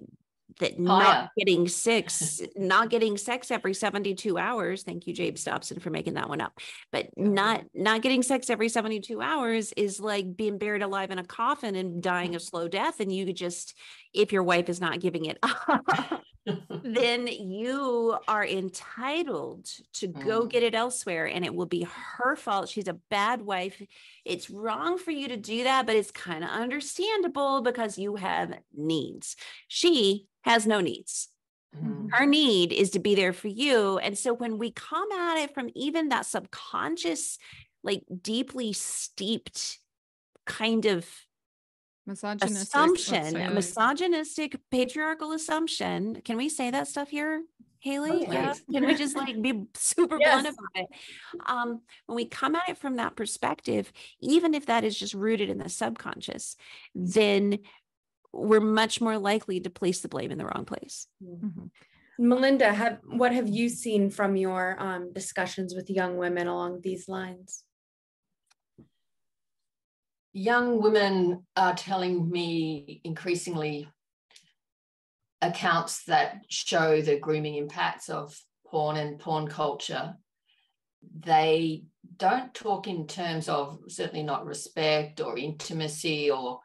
that oh, not yeah. getting (laughs) sex, not getting sex every 72 hours. Thank you, James Dobson, for making that one up. But not not getting sex every 72 hours is like being buried alive in a coffin and dying a slow death. And you could just, if your wife is not giving it up, (laughs) (laughs) then you are entitled to go mm. get it elsewhere and it will be her fault. She's a bad wife. It's wrong for you to do that, but it's kind of understandable because you have needs. She has no needs. Mm-hmm. Her need is to be there for you. And so when we come at it from even that subconscious, like deeply steeped kind of misogynistic assumption, a misogynistic patriarchal assumption. Can we say that stuff here, Haley? Yeah. Can we just like be (laughs) super yes. blunt about it? Um, when we come at it from that perspective, even if that is just rooted in the subconscious, then we're much more likely to place the blame in the wrong place. Mm-hmm. Melinda, have what have you seen from your um, discussions with young women along these lines? Young women are telling me increasingly accounts that show the grooming impacts of porn and porn culture. They don't talk in terms of certainly not respect or intimacy or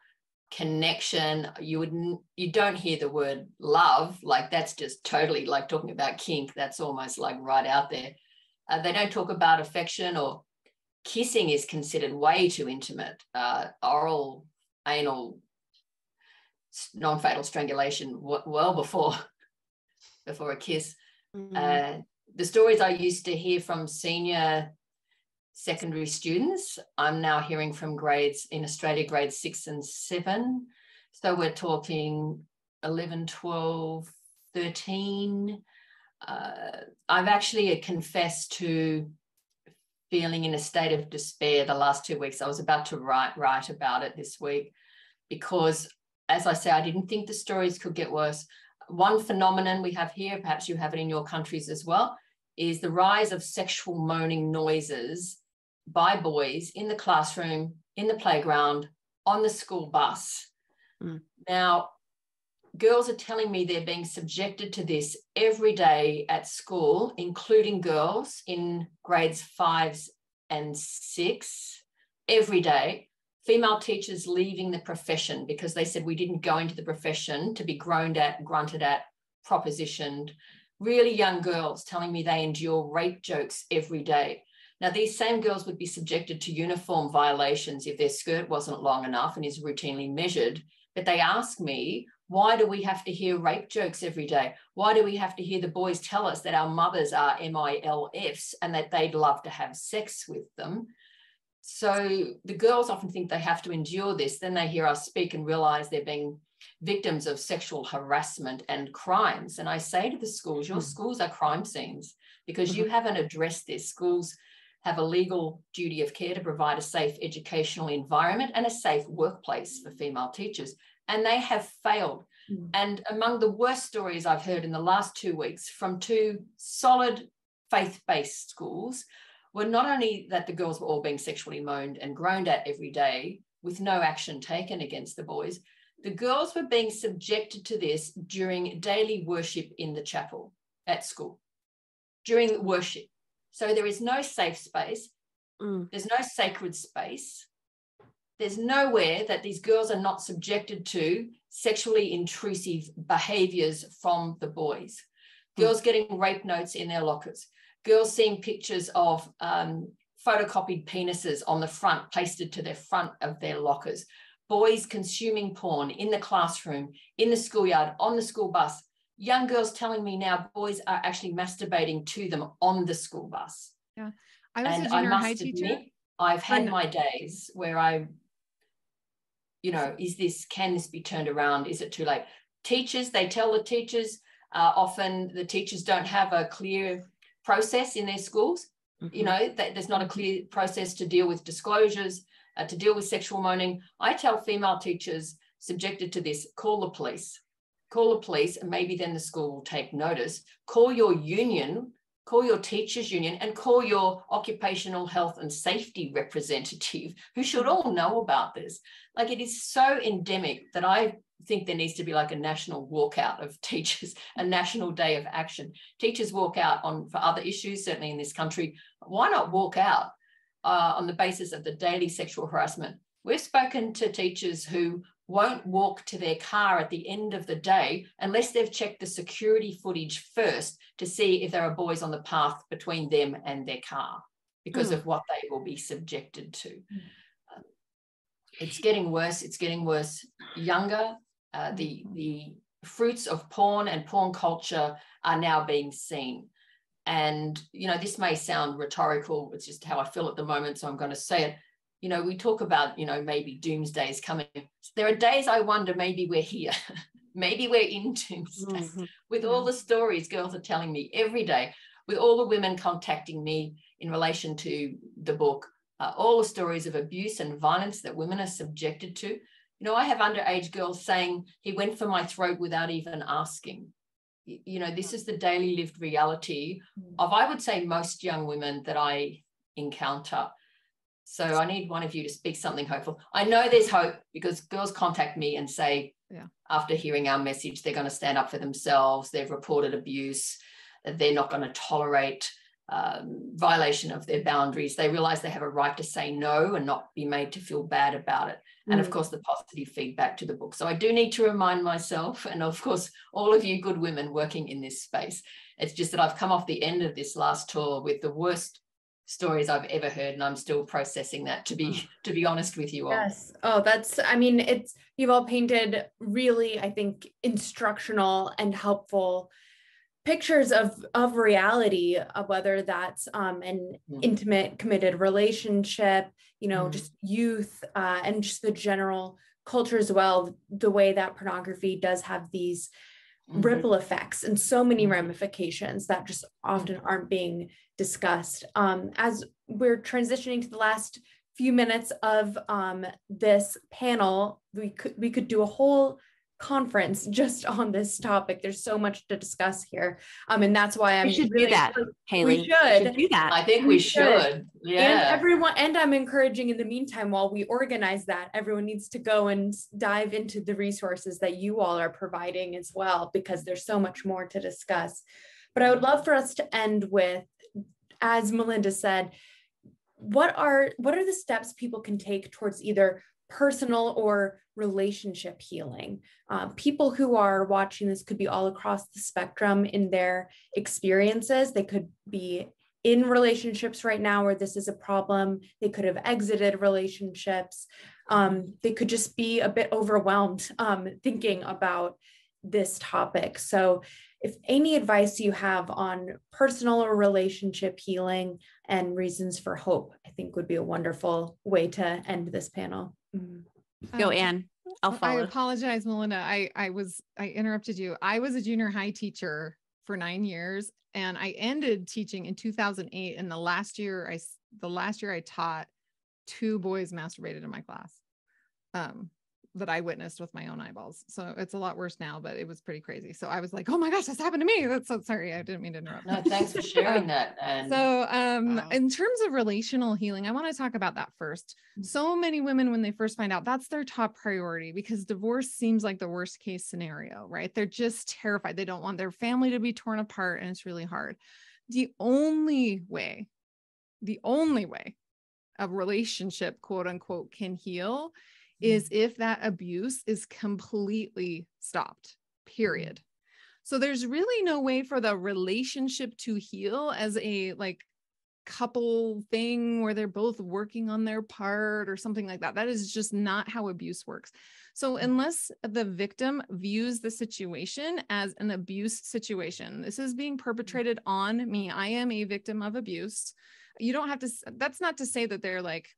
connection you would you don't hear the word love like that's just totally like talking about kink that's almost like right out there uh, they don't talk about affection or kissing is considered way too intimate uh, oral anal non-fatal strangulation well before (laughs) before a kiss Mm. Uh, the stories I used to hear from senior secondary students, I'm now hearing from grades in Australia, grades six and seven. So we're talking 11, 12, 13. Uh, I've actually confessed to feeling in a state of despair the last two weeks. I was about to write write about it this week because, as I say, I didn't think the stories could get worse. One phenomenon we have here, perhaps you have it in your countries as well, is the rise of sexual moaning noises by boys in the classroom, in the playground, on the school bus. Mm. Now, girls are telling me they're being subjected to this every day at school, including girls in grades fives and six, every day. Female teachers leaving the profession because they said we didn't go into the profession to be groaned at, grunted at, propositioned. Really young girls telling me they endure rape jokes every day. Now, these same girls would be subjected to uniform violations if their skirt wasn't long enough and is routinely measured. But they ask me, why do we have to hear rape jokes every day? Why do we have to hear the boys tell us that our mothers are MILFs and that they'd love to have sex with them? So the girls often think they have to endure this. Then they hear us speak and realize they're being victims of sexual harassment and crimes. And I say to the schools, your mm. schools are crime scenes because mm-hmm. you haven't addressed this. Schools have a legal duty of care to provide a safe educational environment and a safe workplace for female teachers and they have failed. Mm. And among the worst stories I've heard in the last two weeks from two solid faith based schools were not only that the girls were all being sexually moaned and groaned at every day with no action taken against the boys, the girls were being subjected to this during daily worship in the chapel at school, during worship. So there is no safe space, mm. there's no sacred space there's nowhere that these girls are not subjected to sexually intrusive behaviors from the boys. Hmm. Girls getting rape notes in their lockers, girls seeing pictures of um, photocopied penises on the front, pasted to their front of their lockers, boys consuming porn in the classroom, in the schoolyard, on the school bus. Young girls telling me now boys are actually masturbating to them on the school bus. Yeah. I was and a junior high teacher. Admit, I've had my days where I you know, is this, can this be turned around? Is it too late? Teachers, they tell the teachers, uh, often the teachers don't have a clear process in their schools. Mm-hmm. You know, that there's not a clear process to deal with disclosures, uh, to deal with sexual moaning. I tell female teachers subjected to this, call the police. Call the police, and maybe then the school will take notice. Call your union call your teachers union and call your occupational health and safety representative (laughs) who should all know about this. Like it is so endemic that i think there needs to be like a national walkout of (laughs) teachers a national day of action. Teachers walk out on for other issues certainly in this country. Why not walk out uh, on the basis of the daily sexual harassment? We've spoken to teachers who won't walk to their car at the end of the day unless they've checked the security footage first to see if there are boys on the path between them and their car because mm. of what they will be subjected to. Mm. it's getting worse. It's getting worse. Younger, uh, the hmm. the fruits of porn and porn culture are now being seen. And you know, this may sound rhetorical. It's just how I feel at the moment, so I'm going to say it you know, we talk about, you know, maybe doomsday is coming. There are days I wonder maybe we're here. (laughs) maybe we're in doomsday mm-hmm. with all the stories girls are telling me every day, with all the women contacting me in relation to the book, uh, all the stories of abuse and violence that women are subjected to. You know, I have underage girls saying, he went for my throat without even asking. You know, this is the daily lived reality mm. of, I would say, most young women that I encounter. So I need one of you to speak something hopeful. I know there's hope because girls contact me and say, yeah. after hearing our message, they're going to stand up for themselves. They've reported abuse. They're not going to tolerate um, violation of their boundaries. They realize they have a right to say no and not be made to feel bad about it. Mm. And of mm. course, the positive feedback to the book. So I do need to remind myself, and of course, all of you good women working in this space. It's just that I've come off the end of this last tour with the worst stories I've ever heard, and I'm still processing that. To be mm. to be honest with you all. Yes. Oh, that's. I mean, it's you've all painted really, I think, instructional and helpful pictures of of reality of whether that's um, an mm. intimate committed relationship you know mm. just youth uh, and just the general culture as well the way that pornography does have these mm-hmm. ripple effects and so many mm-hmm. ramifications that just often aren't being discussed um, as we're transitioning to the last few minutes of um, this panel we could we could do a whole conference (laughs) just on this topic. There's so much to discuss here. Um, and that's why I'm we should really, do that, Haley. We should. should. do that. I think we, we should. should. Yeah. And everyone, and I'm encouraging in the meantime, while we organize that, everyone needs to go and dive into the resources that you all are providing as well, because there's so much more to discuss. But I would love for us to end with, as Melinda said, what are what are the steps people can take towards either personal or relationship healing. Uh, people who are watching this could be all across the spectrum in their experiences. They could be in relationships right now where this is a problem. They could have exited relationships. Um, they could just be a bit overwhelmed um, thinking about this topic. So, if any advice you have on personal or relationship healing and reasons for hope, I think would be a wonderful way to end this panel. Mm-hmm. Go, um, Anne. I'll follow. I apologize, Melinda. I I was I interrupted you. I was a junior high teacher for nine years, and I ended teaching in 2008. And the last year I the last year I taught, two boys masturbated in my class. Um, that I witnessed with my own eyeballs. So it's a lot worse now, but it was pretty crazy. So I was like, oh my gosh, this happened to me. (laughs) That's so sorry. I didn't mean to interrupt. No, thanks for sharing (laughs) that. And so um wow. in terms of relational healing, I want to talk about that first. Mm-hmm. So many women, when they first find out, that's their top priority because divorce seems like the worst case scenario, right? They're just terrified. They don't want their family to be torn apart and it's really hard. The only way, the only way a relationship, quote unquote, can heal is mm-hmm. if that abuse is completely stopped, period. So there's really no way for the relationship to heal as a like couple thing where they're both working on their part or something like that. That is just not how abuse works. So, mm-hmm. unless the victim views the situation as an abuse situation, this is being mm-hmm. perpetrated on me. I am a victim of abuse. You don't have to, that's not to say that they're like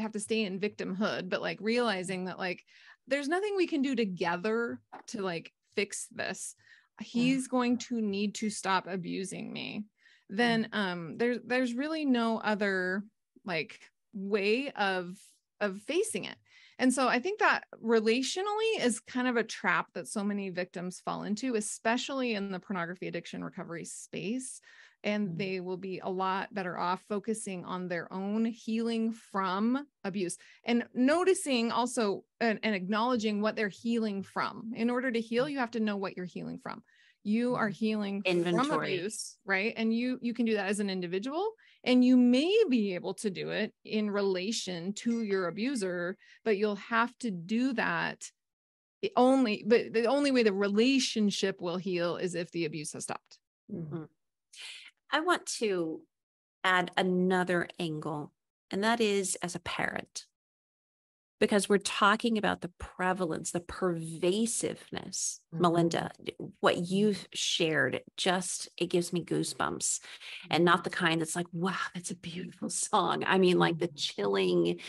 have to stay in victimhood, but like realizing that like there's nothing we can do together to like fix this. He's going to need to stop abusing me. Then um there's there's really no other like way of of facing it. And so I think that relationally is kind of a trap that so many victims fall into, especially in the pornography addiction recovery space and mm. they will be a lot better off focusing on their own healing from abuse and noticing also and, and, acknowledging what they're healing from in order to heal mm. you have to know what you're healing from you are mm. healing Inventory. from abuse right and you you can do that as an individual and you may be able to do it in relation to your abuser but you'll have to do that the only but the only way the relationship will heal is if the abuse has stopped mm-hmm. I want to add another angle, and that is as a parent, because we're talking about the prevalence, the pervasiveness. Mm-hmm. Melinda, what you've shared just it gives me goosebumps, and not the kind that's like, wow, that's a beautiful song. I mean, like the mm-hmm. chilling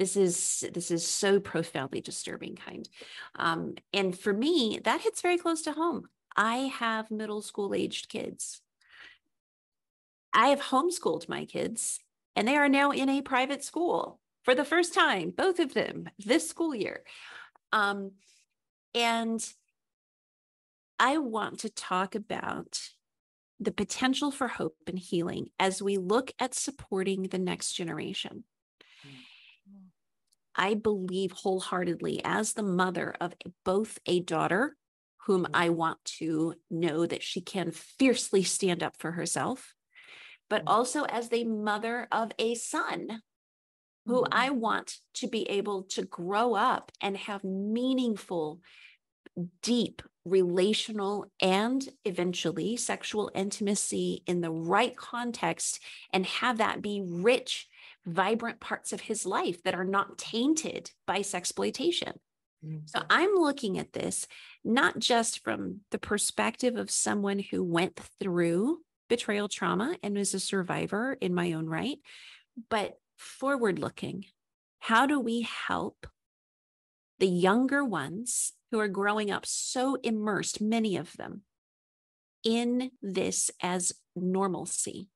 this is this is so profoundly disturbing kind um, and for me that hits very close to home i have middle school aged kids I have homeschooled my kids, and they are now in a private school for the first time, both of them this school year. Um, and I want to talk about the potential for hope and healing as we look at supporting the next generation. I believe wholeheartedly, as the mother of both a daughter whom I want to know that she can fiercely stand up for herself, but mm. also as the mother of a son who mm-hmm. I want to be able to grow up and have meaningful, deep relational and eventually sexual intimacy in the right context and have that be rich, vibrant parts of his life that are not tainted by sexploitation. So I'm looking at this not just from the perspective of someone who went through betrayal trauma and is a survivor in my own right, but forward looking. How do we help the younger ones who are growing up so immersed, many of them, in this as normalcy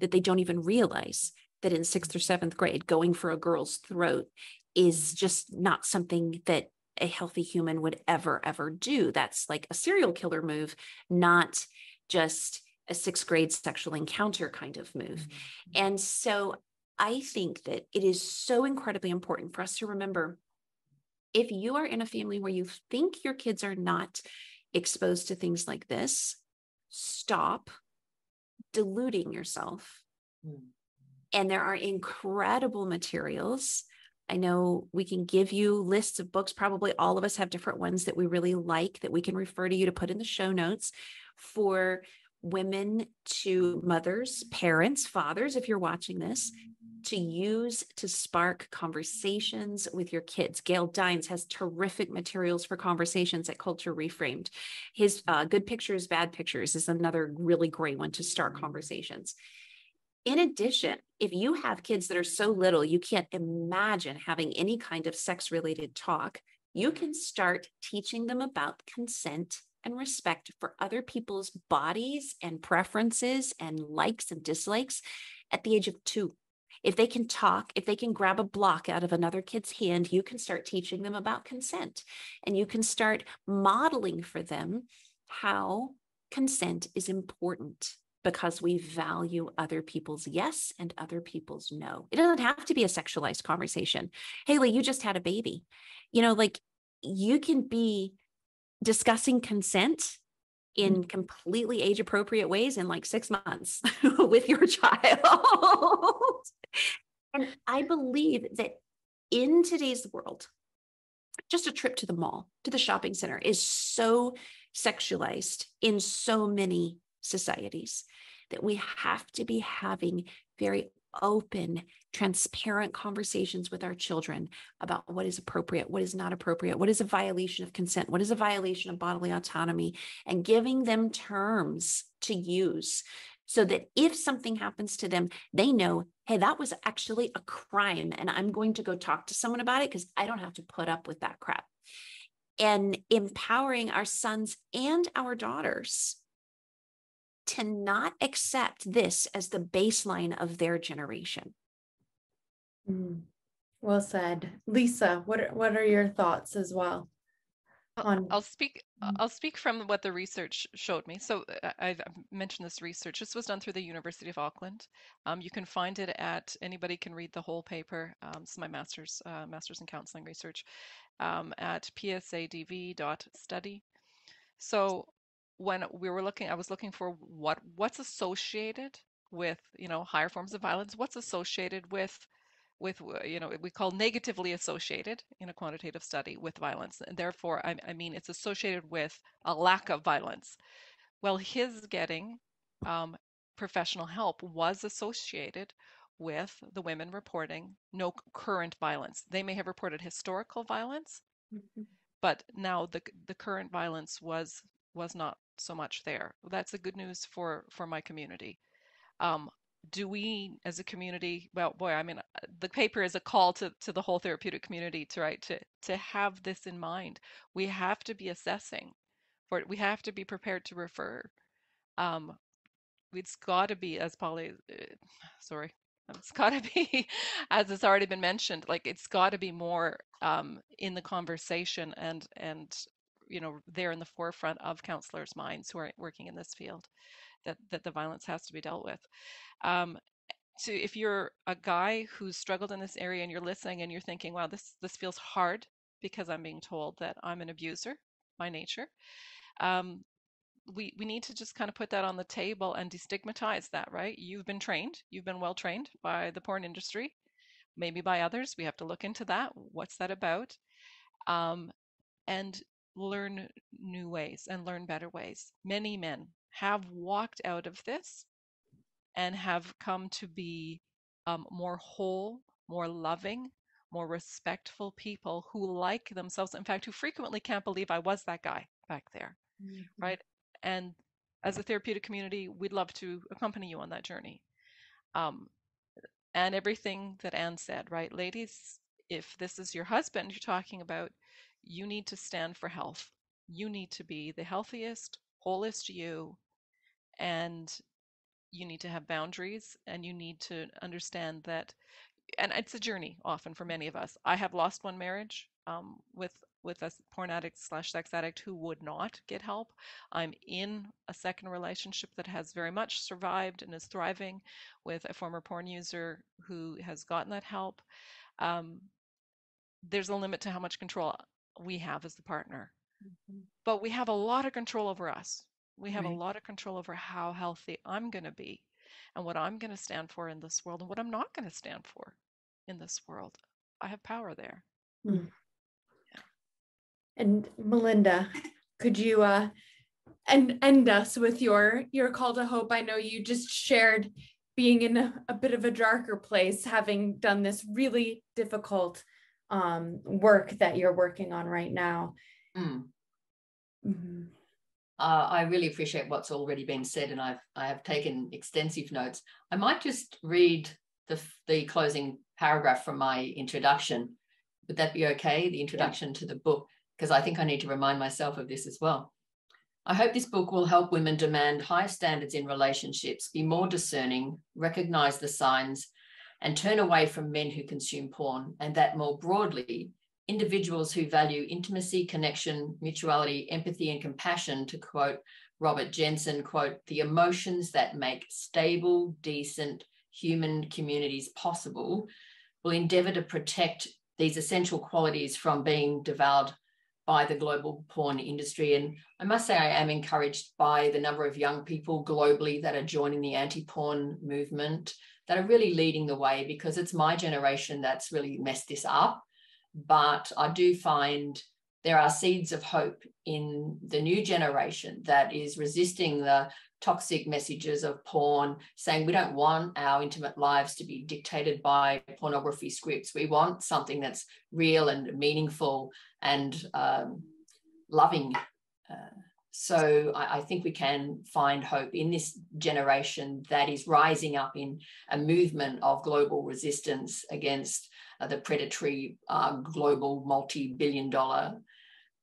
that they don't even realize that in sixth or seventh grade, going for a girl's throat is just not something that a healthy human would ever, ever do. That's like a serial killer move, not just a sixth grade sexual encounter kind of move. Mm-hmm. And so I think that it is so incredibly important for us to remember if you are in a family where you think your kids are not exposed to things like this, stop deluding yourself. Mm. And there are incredible materials. I know we can give you lists of books. Probably all of us have different ones that we really like that we can refer to you to put in the show notes for women to mothers, parents, fathers, if you're watching this, to use to spark conversations with your kids. Gail Dines has terrific materials for conversations at Culture Reframed. His uh, Good Pictures, Bad Pictures is another really great one to start conversations. In addition, if you have kids that are so little you can't imagine having any kind of sex related talk, you can start teaching them about consent and respect for other people's bodies and preferences and likes and dislikes at the age of two. If they can talk, if they can grab a block out of another kid's hand, you can start teaching them about consent and you can start modeling for them how consent is important because we value other people's yes and other people's no. It doesn't have to be a sexualized conversation. Haley, you just had a baby. You know, like you can be discussing consent in mm-hmm. completely age appropriate ways in like six months (laughs) with your child. and I believe that in today's world, just a trip to the mall, to the shopping center is so sexualized in so many societies that we have to be having very open, transparent conversations with our children about what is appropriate, what is not appropriate, what is a violation of consent, what is a violation of bodily autonomy, and giving them terms to use so that if something happens to them, they know, hey, that was actually a crime. And I'm going to go talk to someone about it because I don't have to put up with that crap. And empowering our sons and our daughters to not accept this as the baseline of their generation. Mm, well said. Lisa, what are, what are your thoughts as well? On... I'll speak. Mm. I'll speak from what the research showed me. So uh, I've mentioned this research. This was done through the University of Auckland. Um, you can find it at. Anybody can read the whole paper. Um, this is my master's uh, master's in counseling research um, at psadv.study. So when we were looking, I was looking for what what's associated with you know higher forms of violence. What's associated with with you know we call negatively associated in a quantitative study with violence and therefore I, I mean it's associated with a lack of violence well his getting um, professional help was associated with the women reporting no current violence they may have reported historical violence mm-hmm. but now the the current violence was was not so much there. That's the good news for for my community. Um, do we as a community well boy i mean uh, the paper is a call to, to the whole therapeutic community to right to to have this in mind we have to be assessing for it we have to be prepared to refer um it's got to be as polly uh, (sighs) sorry it's got to (laughs) be as it's already been mentioned like it's got to be more um, in the conversation and and you know they're in the forefront of counselors' minds who are working in this field that that the violence has to be dealt with. Um, so if you're a guy who's struggled in this area and you're listening and you're thinking, wow, this this feels hard because I'm being told that I'm an abuser by nature. Um, we, we need to just kind of put that on the table and destigmatize that, right? You've been trained, you've been well trained by the porn industry, maybe by others. We have to look into that. What's that about? Um, and learn new ways and learn better ways. Many men have walked out of this and have come to be um, more whole, more loving, more respectful people who like themselves, in fact, who frequently can't believe I was that guy back there, mm-hmm. right? And as a therapeutic community, we'd love to accompany you on that journey. Um, and everything that Anne said, right? Ladies, if this is your husband you're talking about, you need to stand for health. You need to be the healthiest, wholest you, and you need to have boundaries and you need to understand that and it's a journey often for many of us. I have lost one marriage um, with with a porn addict slash sex addict who would not get help. I'm in a second relationship that has very much survived and is thriving with a former porn user who has gotten that help. Um, there's a limit to how much control we have as the partner mm-hmm. but we have a lot of control over us we have right. a lot of control over how healthy I'm going to be and what I'm going to stand for in this world and what I'm not going to stand for in this world. I have power there. Mm. Yeah. And Melinda, could you uh end end us with your your call to hope? I know you just shared being in a, a bit of a darker place, having done this really difficult um, work that you're working on right now. Mm. Mm-hmm uh, I really appreciate what's already been said, and I've I have taken extensive notes. I might just read the the closing paragraph from my introduction. Would that be okay? The introduction yeah. to the book, because I think I need to remind myself of this as well. I hope this book will help women demand higher standards in relationships, be more discerning, recognize the signs, and turn away from men who consume porn, and that more broadly, individuals who value intimacy, connection, mutuality, empathy, and compassion, to quote Robert Jensen, quote, the emotions that make stable, decent human communities possible, will endeavor to protect these essential qualities from being devoured by the global porn industry. And I must say, I am encouraged by the number of young people globally that are joining the anti porn movement, that are really leading the way because it's my generation that's really messed this up but I do find there are seeds of hope in the new generation that is resisting the toxic messages of porn, saying we don't want our intimate lives to be dictated by pornography scripts. We want something that's real and meaningful and um, loving. Uh, so I, I, think we can find hope in this generation that is rising up in a movement of global resistance against uh, the predatory uh, global multi-billion dollar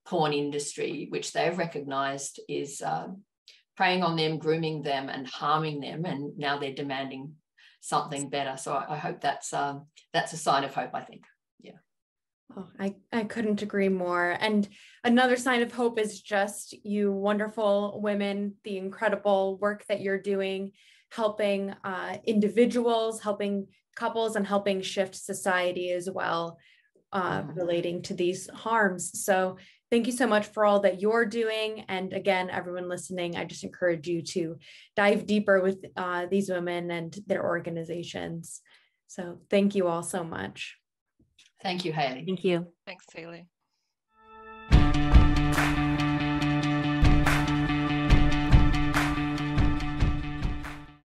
porn industry, which they've recognized is uh, preying on them, grooming them, and harming them, and now they're demanding something better. So I, I hope that's um, that's a sign of hope. I think. Oh, I, I couldn't agree more. And another sign of hope is just you wonderful women, the incredible work that you're doing, helping uh, individuals, helping couples and helping shift society as well uh, relating to these harms. So thank you so much for all that you're doing. And again, everyone listening, I just encourage you to dive deeper with uh, these women and their organizations. So thank you all so much. Thank you, Haley. Thank you. Thanks, Haley.